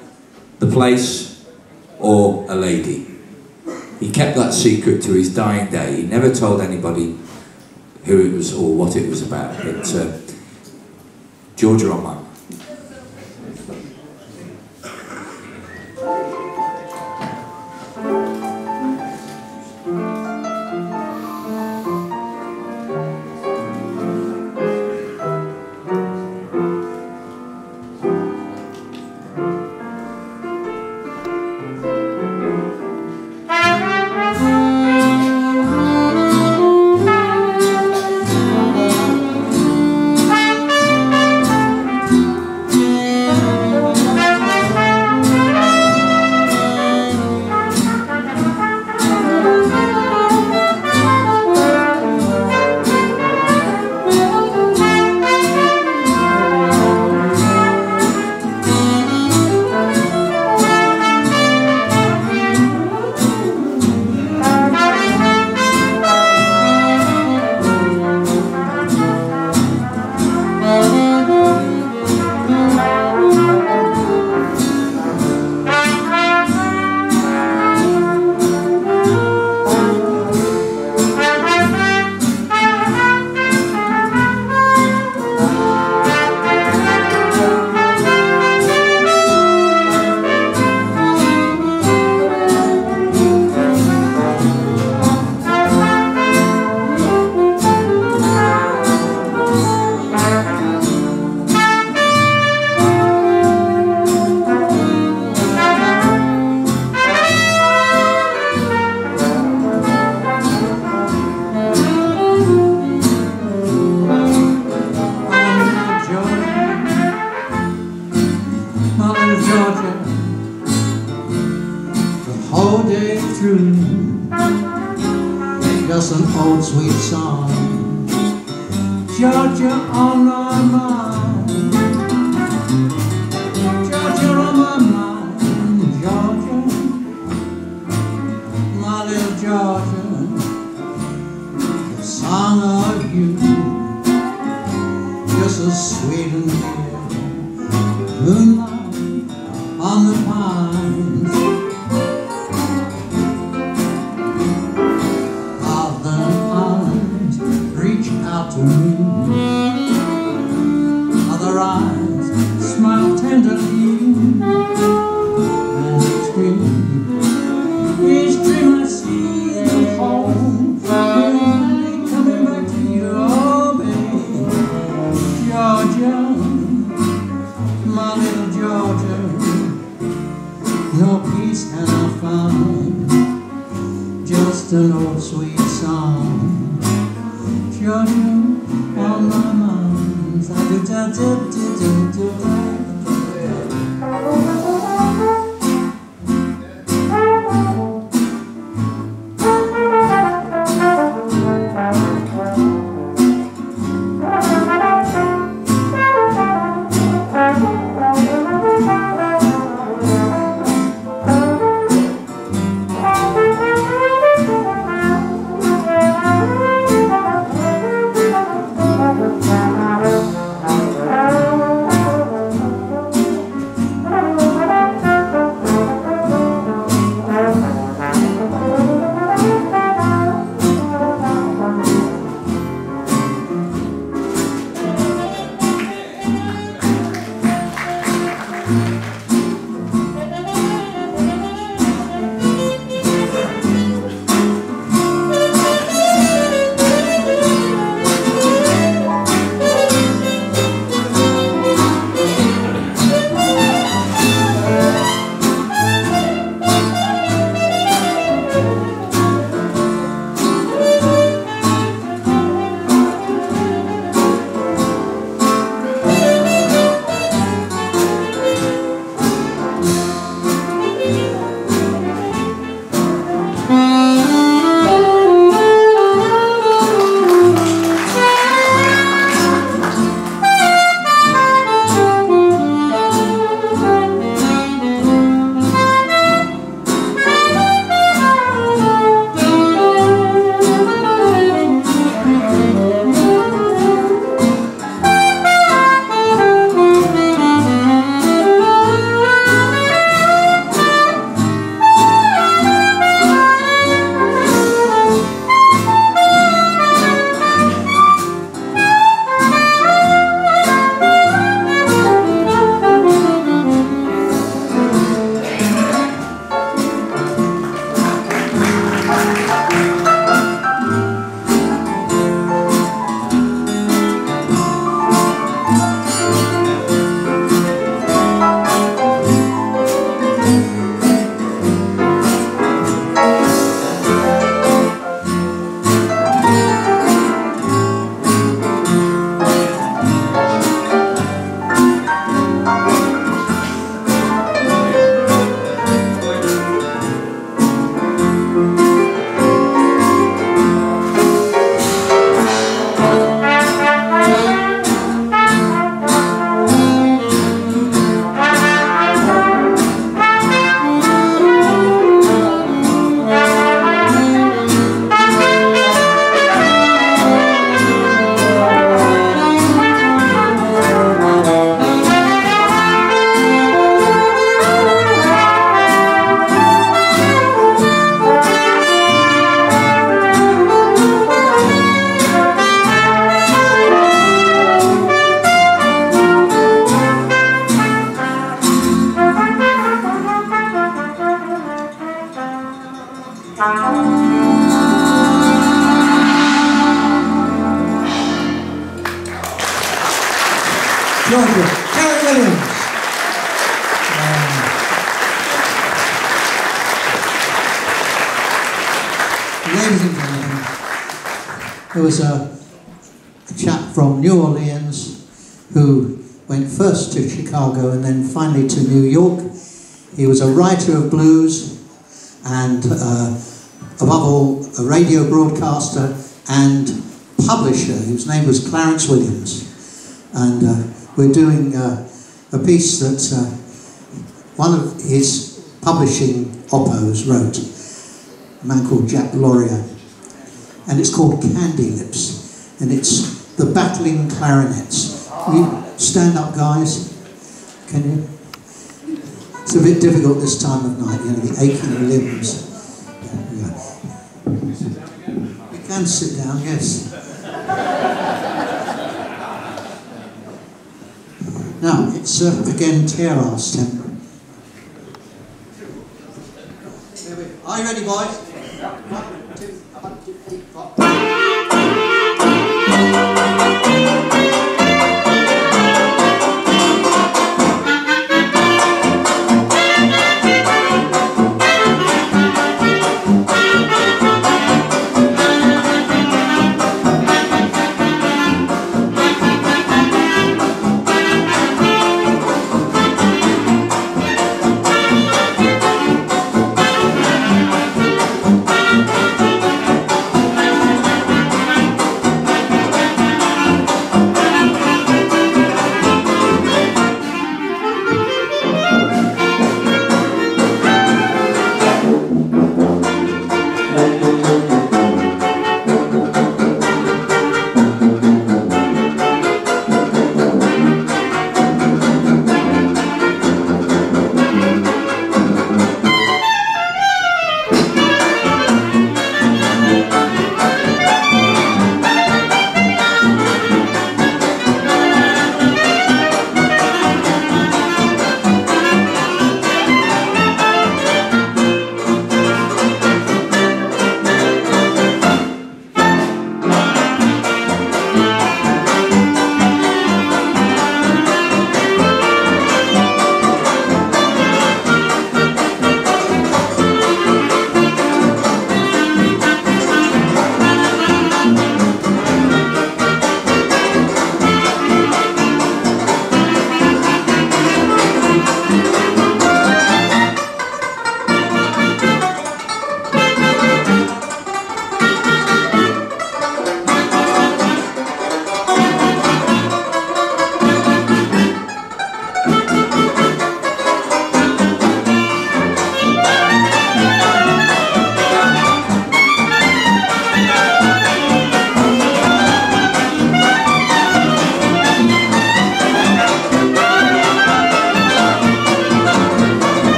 the place or a lady. Secret to his dying day. He never told anybody who it was or what it was about. But uh, Georgia on Georgia, of blues and, uh, above all, a radio broadcaster and publisher, whose name was Clarence Williams. And uh, we're doing uh, a piece that uh, one of his publishing oppos wrote, a man called Jack Laurier. And it's called Candy Lips. And it's the battling clarinets. You stand up, guys. Can you? Can yes. Now, it's uh, again Tierras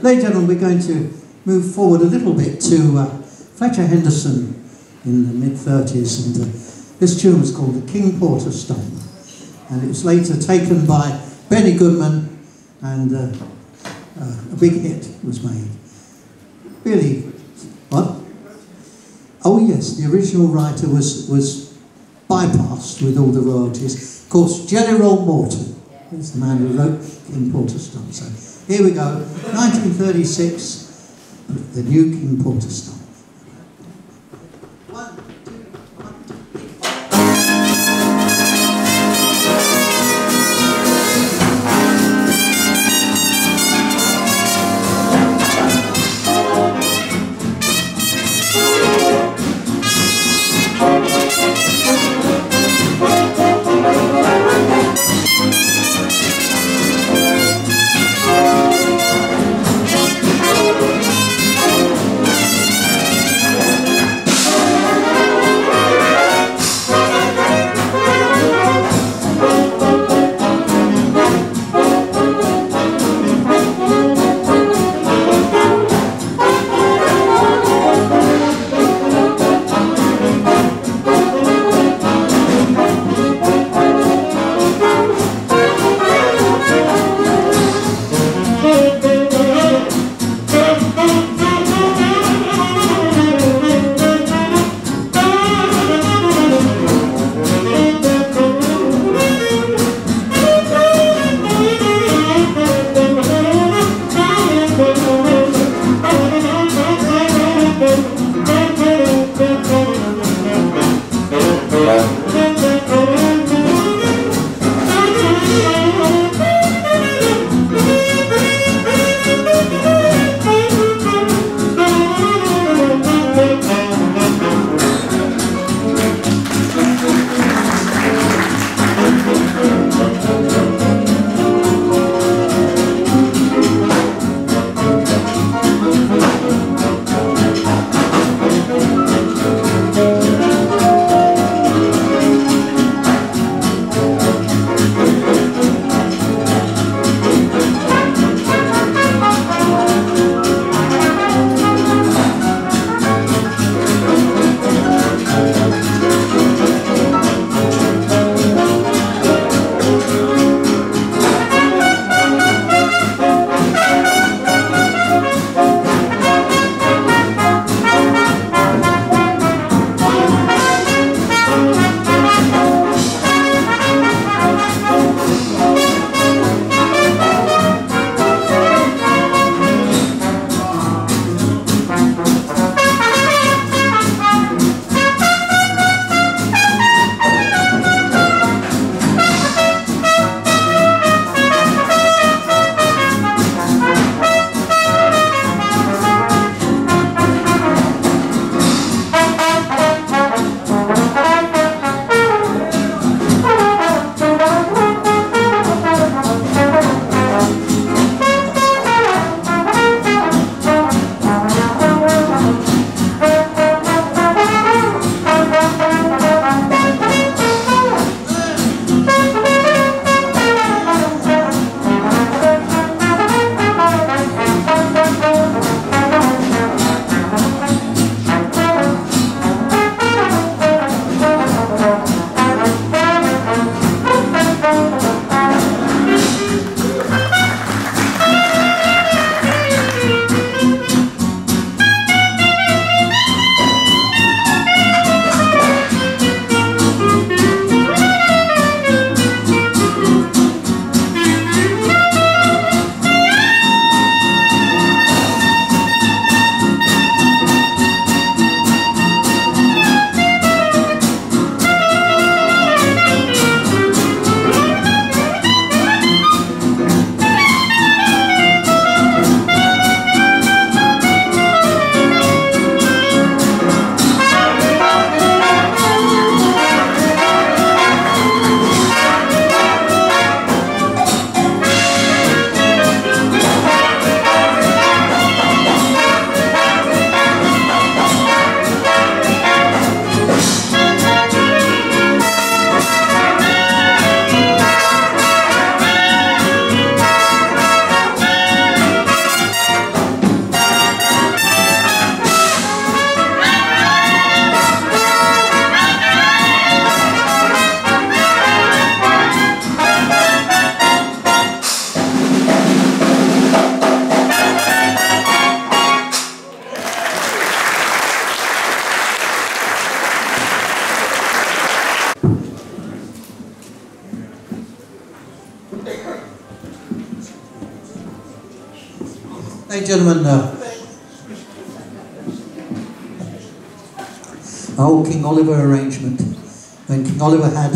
And gentlemen, we're going to move forward a little bit to uh, Fletcher Henderson in the mid 30s, and uh, this tune was called the King Porter Stomp, and it was later taken by Benny Goodman, and uh, uh, a big hit was made. Really, what? Oh yes, the original writer was was bypassed with all the royalties. Of course, Roll Morton is the man who wrote King Porter So here we go, 1936, the new King Porter gentlemen, uh, our King Oliver arrangement. When King Oliver had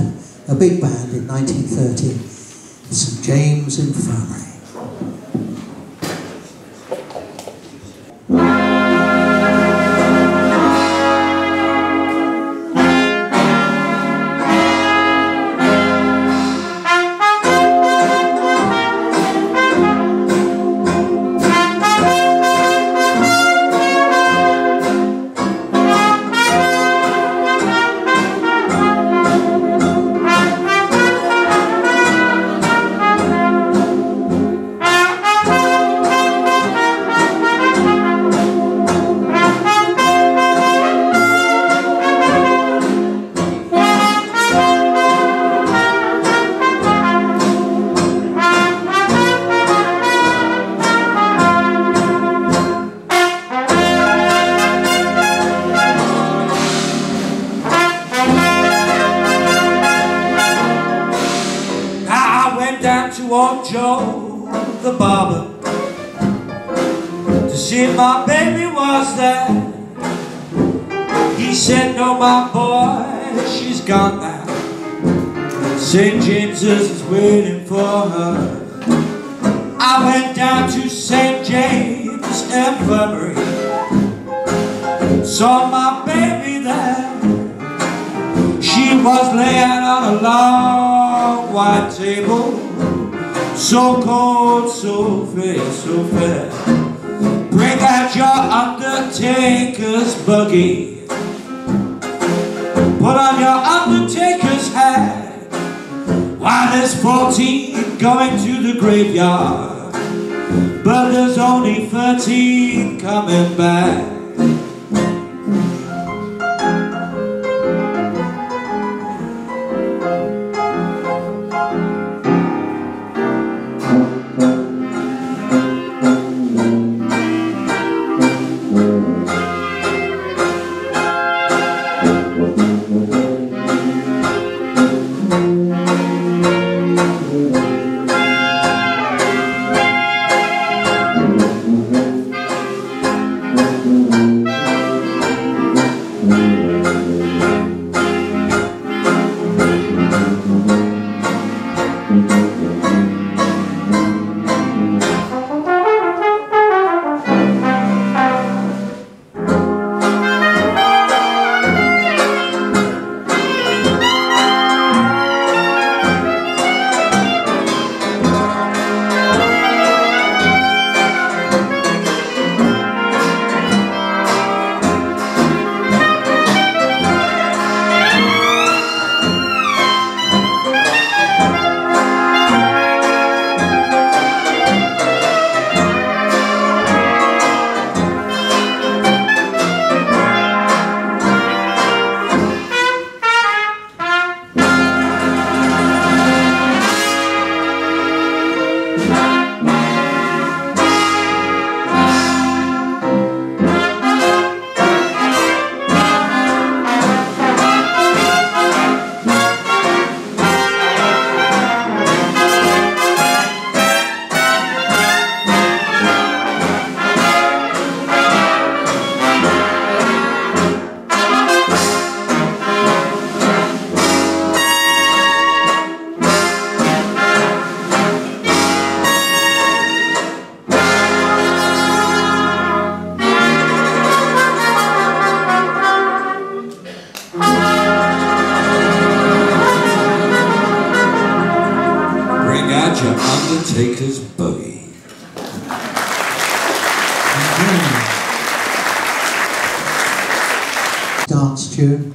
dance tune,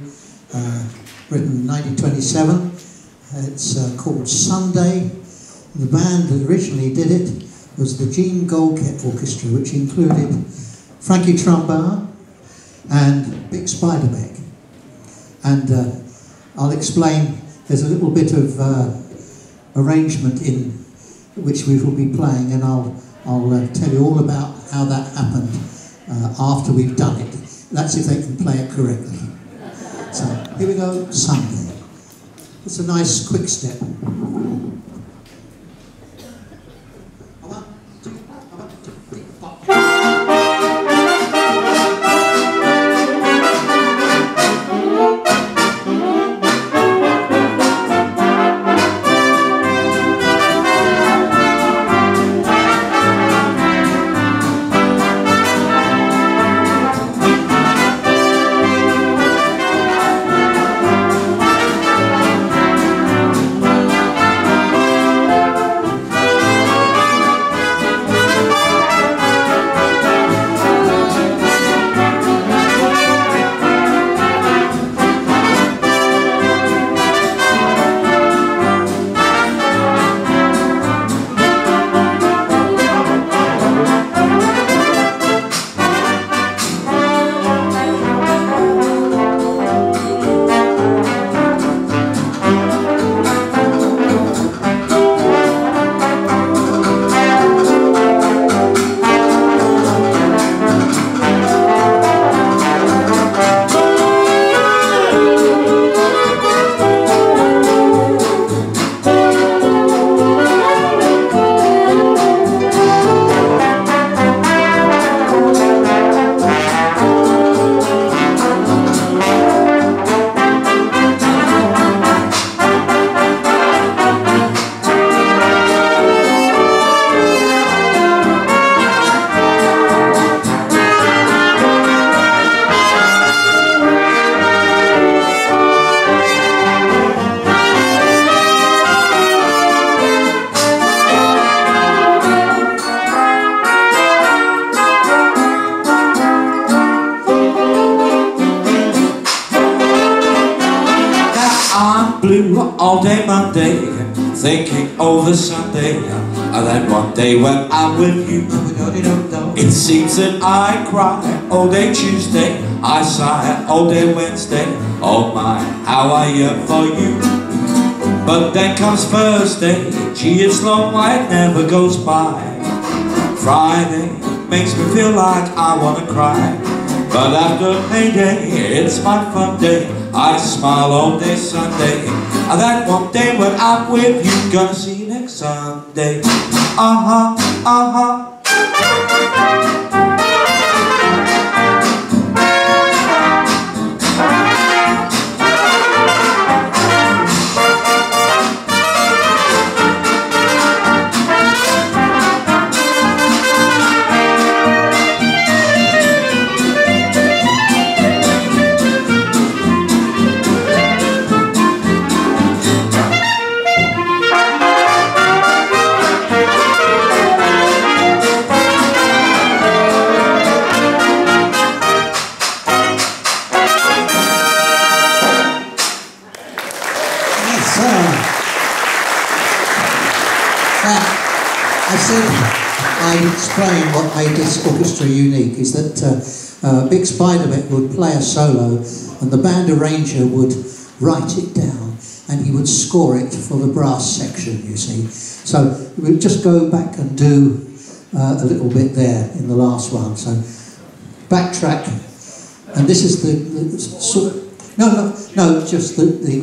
uh, written in 1927. It's uh, called Sunday. The band that originally did it was the Jean Goldkette Orchestra, which included Frankie Trumbauer and Bix Beiderbecke. And uh, I'll explain, there's a little bit of uh, arrangement in which we will be playing, and I'll, I'll uh, tell you all about how that happened uh, after we've done it. That's if they can play it correctly. So here we go, Sunday. It's a nice quick step. Then when I'm with you, it seems that I cry all day Tuesday, I sigh all day Wednesday. Oh my, how I yearn for you. But then comes Thursday, gee it's long it never goes by. Friday makes me feel like I wanna cry. But after payday, it's my fun day. I smile all day Sunday. And that one day when I'm with you, gonna see Sunday. Uh-huh, uh-huh. What made this orchestra unique is that uh, uh, Bix Beiderbecke would play a solo and the band arranger would write it down and he would score it for the brass section, you see. So we'll just go back and do uh, a little bit there in the last one. So backtrack, and this is the, the sort no, no, no, just the, the,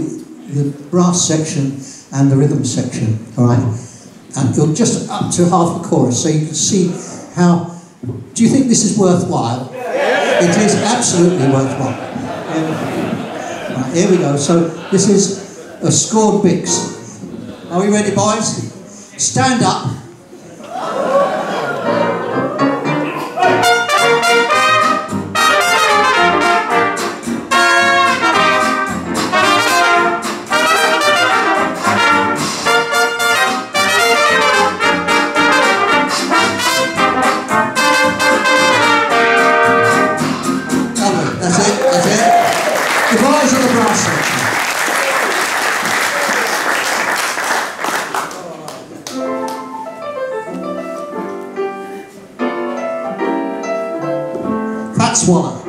the brass section and the rhythm section, all right? And you're just up to half the chorus, so you can see how. Do you think this is worthwhile? It is absolutely worthwhile. Yeah. Right, here we go. So this is a scored Bix. Are we ready, boys? Stand up. Swallow.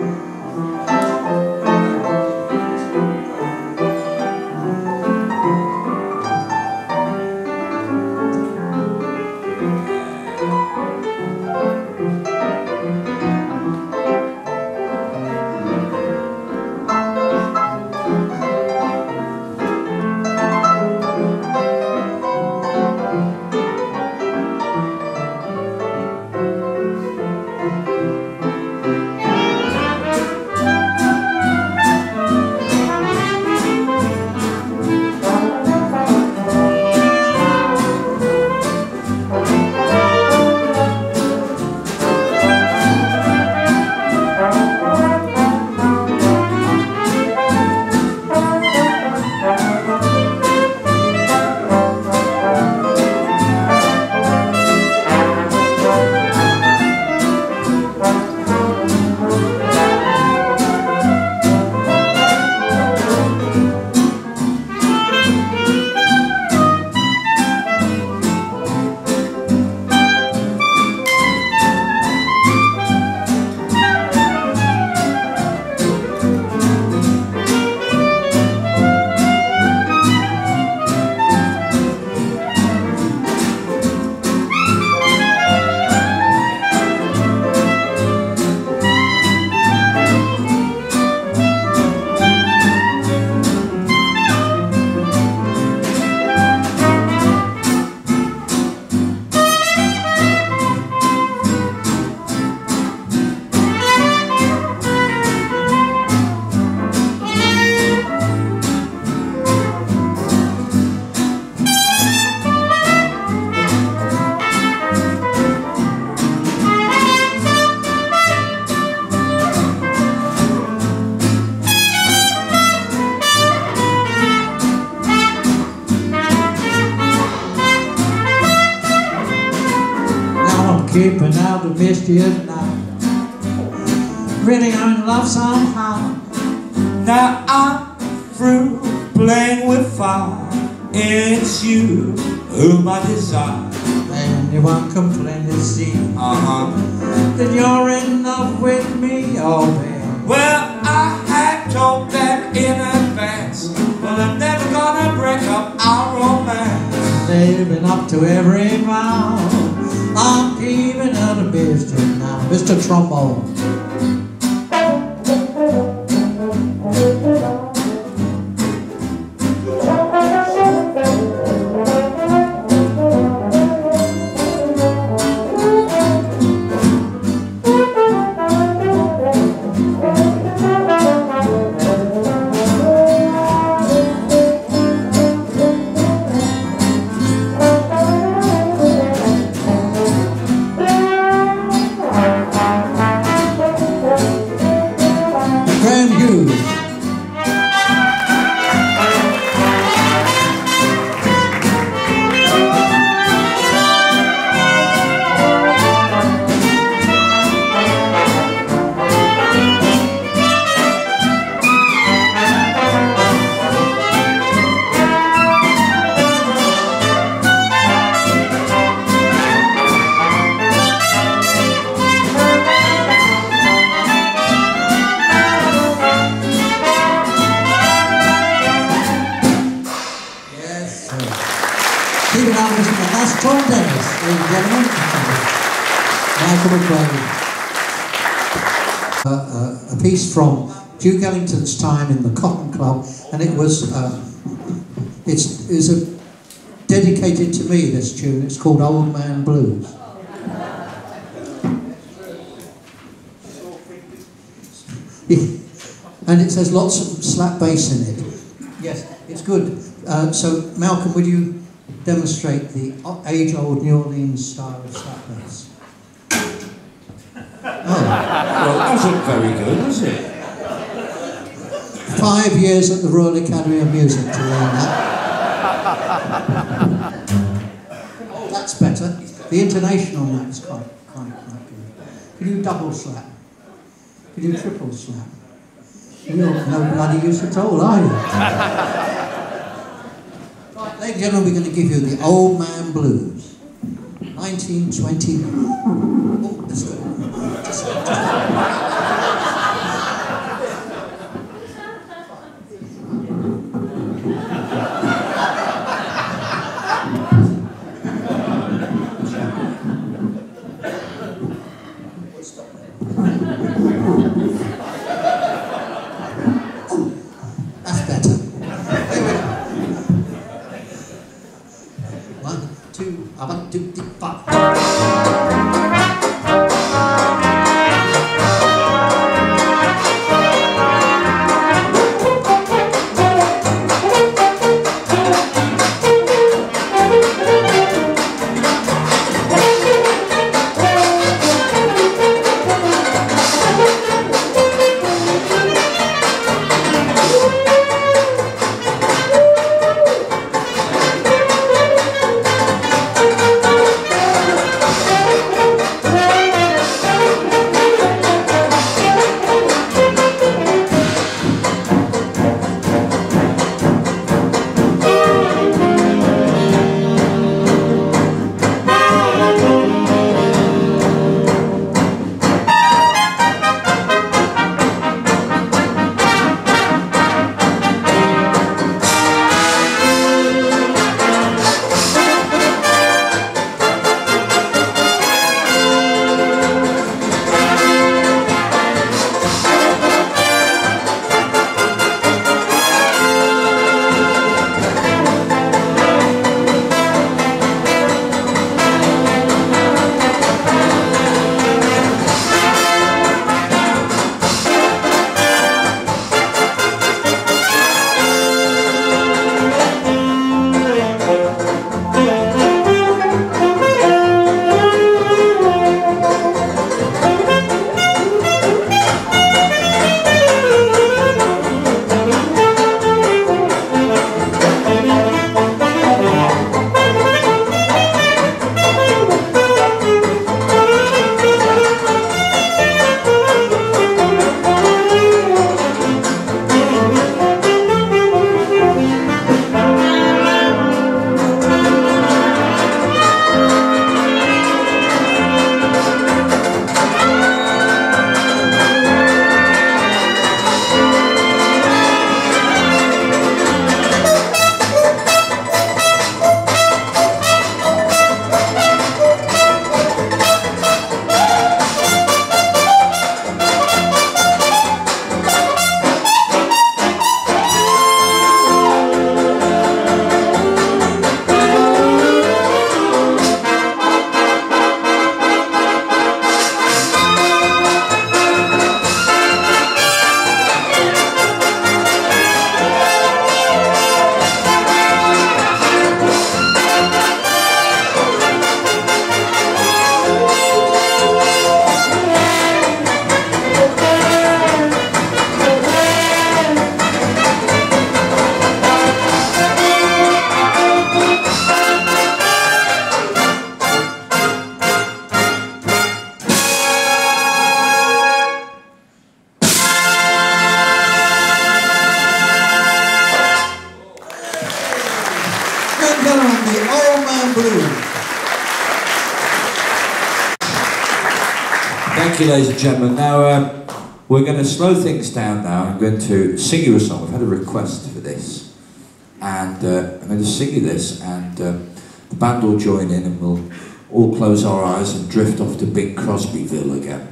The It's called Old Man Blues. and it says lots of slap bass in it. Yes, it's good. Uh, so, Malcolm, would you demonstrate the age-old New Orleans style of slap bass? Oh, Well, that wasn't very good, was it? five years at the Royal Academy of Music to learn that. That's better. The intonation on that is quite, quite, quite good. Can you double slap? Can you triple slap? You're no bloody use at all, are you? Right, ladies and gentlemen, we're going to give you the Old Man Blues. 1920. Oh, that's good. Just- just- ladies and gentlemen. Now, um, we're going to slow things down now. I'm going to sing you a song. We've had a request for this. And uh, I'm going to sing you this, and um, the band will join in, and we'll all close our eyes and drift off to Bing Crosbyville again.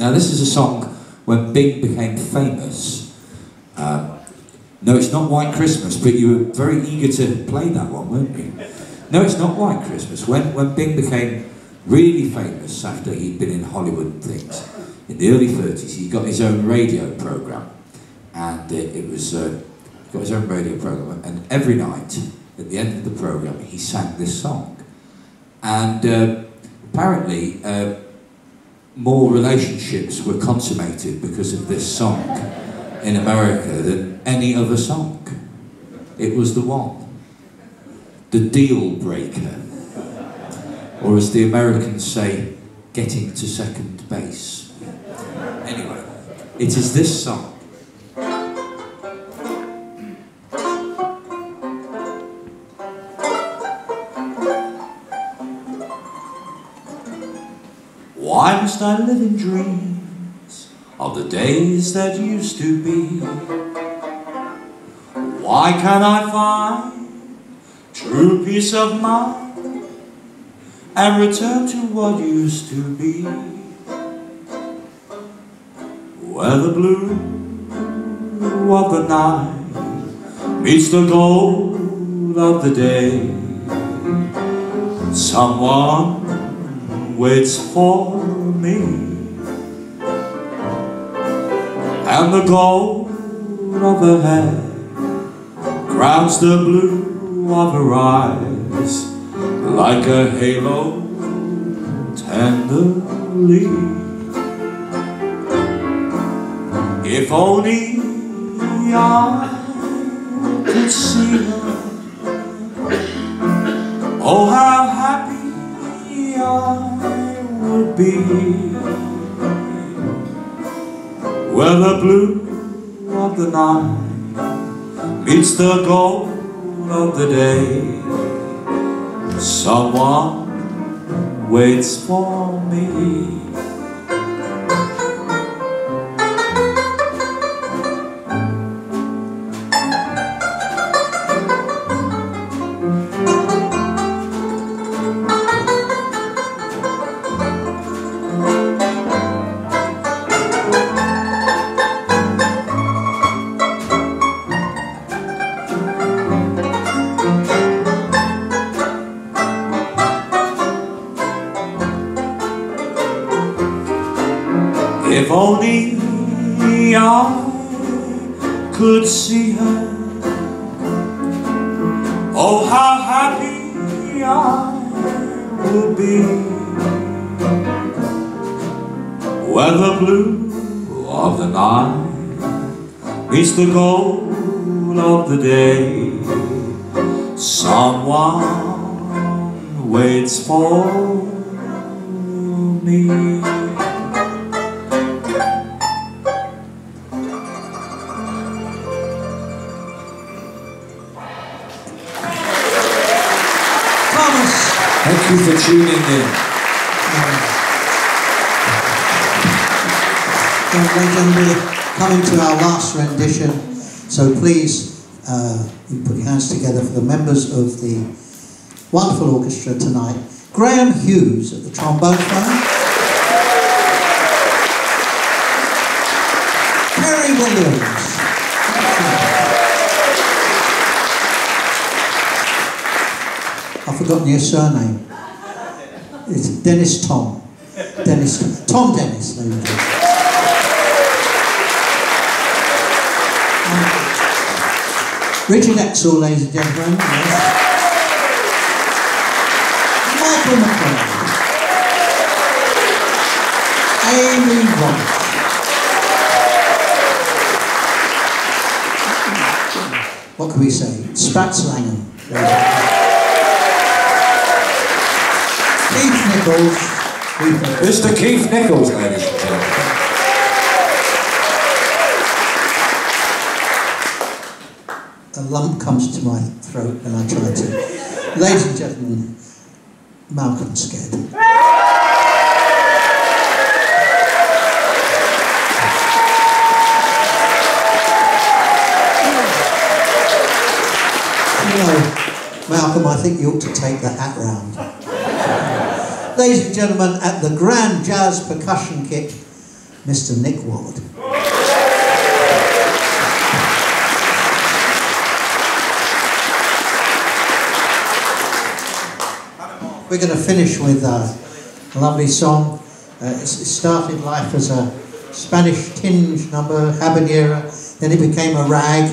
Now, this is a song when Bing became famous. Um, no, it's not White Christmas, but you were very eager to play that one, weren't you? No, it's not White Christmas. When, when Bing became really famous after he'd been in Hollywood things, in the early 30s, he got his own radio program. And it, it was, uh, got his own radio program. And every night, at the end of the program, he sang this song. And uh, apparently, uh, more relationships were consummated because of this song in America than any other song. It was the one. The deal breaker. Or as the Americans say, getting to second base. Anyway, it is this song. Why must I live in dreams of the days that used to be? Why can't I find true peace of mind and return to what used to be? Where the blue of the night meets the gold of the day. Someone waits for me And the gold of her hair Crowns the blue of her eyes Like a halo tenderly. If only I could see her. Oh, how happy I would be Where the blue of the night Meets the gold of the day Someone waits for me the gold of the day Someone waits for me Thomas. Thank you for tuning in. And then we're coming to our last rendition, so please uh, you put your hands together for the members of the wonderful orchestra tonight. Graham Hughes at the trombone phone. Ceri Williams. I've forgotten your surname. It's Dennis Tom. Dennis Tom Dennis, Richard Exall, ladies and gentlemen. Yes. Michael McQuaid. Amy Roberts. What can we say? Spats Langham. Keith Nichols. Keith Nichols. Mr. Keith Nichols, ladies lump comes to my throat when I try to. Ladies and gentlemen, Malcolm Sked. Malcolm, I think you ought to take the hat round. Ladies and gentlemen, at the Grand Jazz Percussion Kit, Mr. Nick Ward. We're going to finish with a lovely song. Uh, it started life as a Spanish tinge number, habanera, then it became a rag,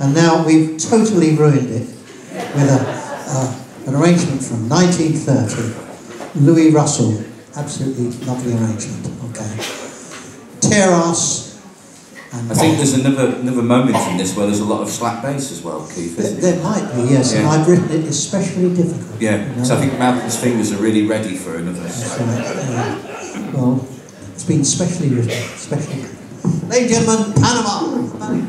and now we've totally ruined it with a, an arrangement from 1930. Luis Russell, absolutely lovely arrangement. Okay. Terras and I think there's another another moment in this where there's a lot of slap bass as well, Keith. there, Isn't there it? might be, yes, and I've written it especially difficult. Yeah, you know. so I think Malcolm's fingers are really ready for another. Right, yeah. Well, it's been specially written, specially. Ladies and gentlemen, Panama.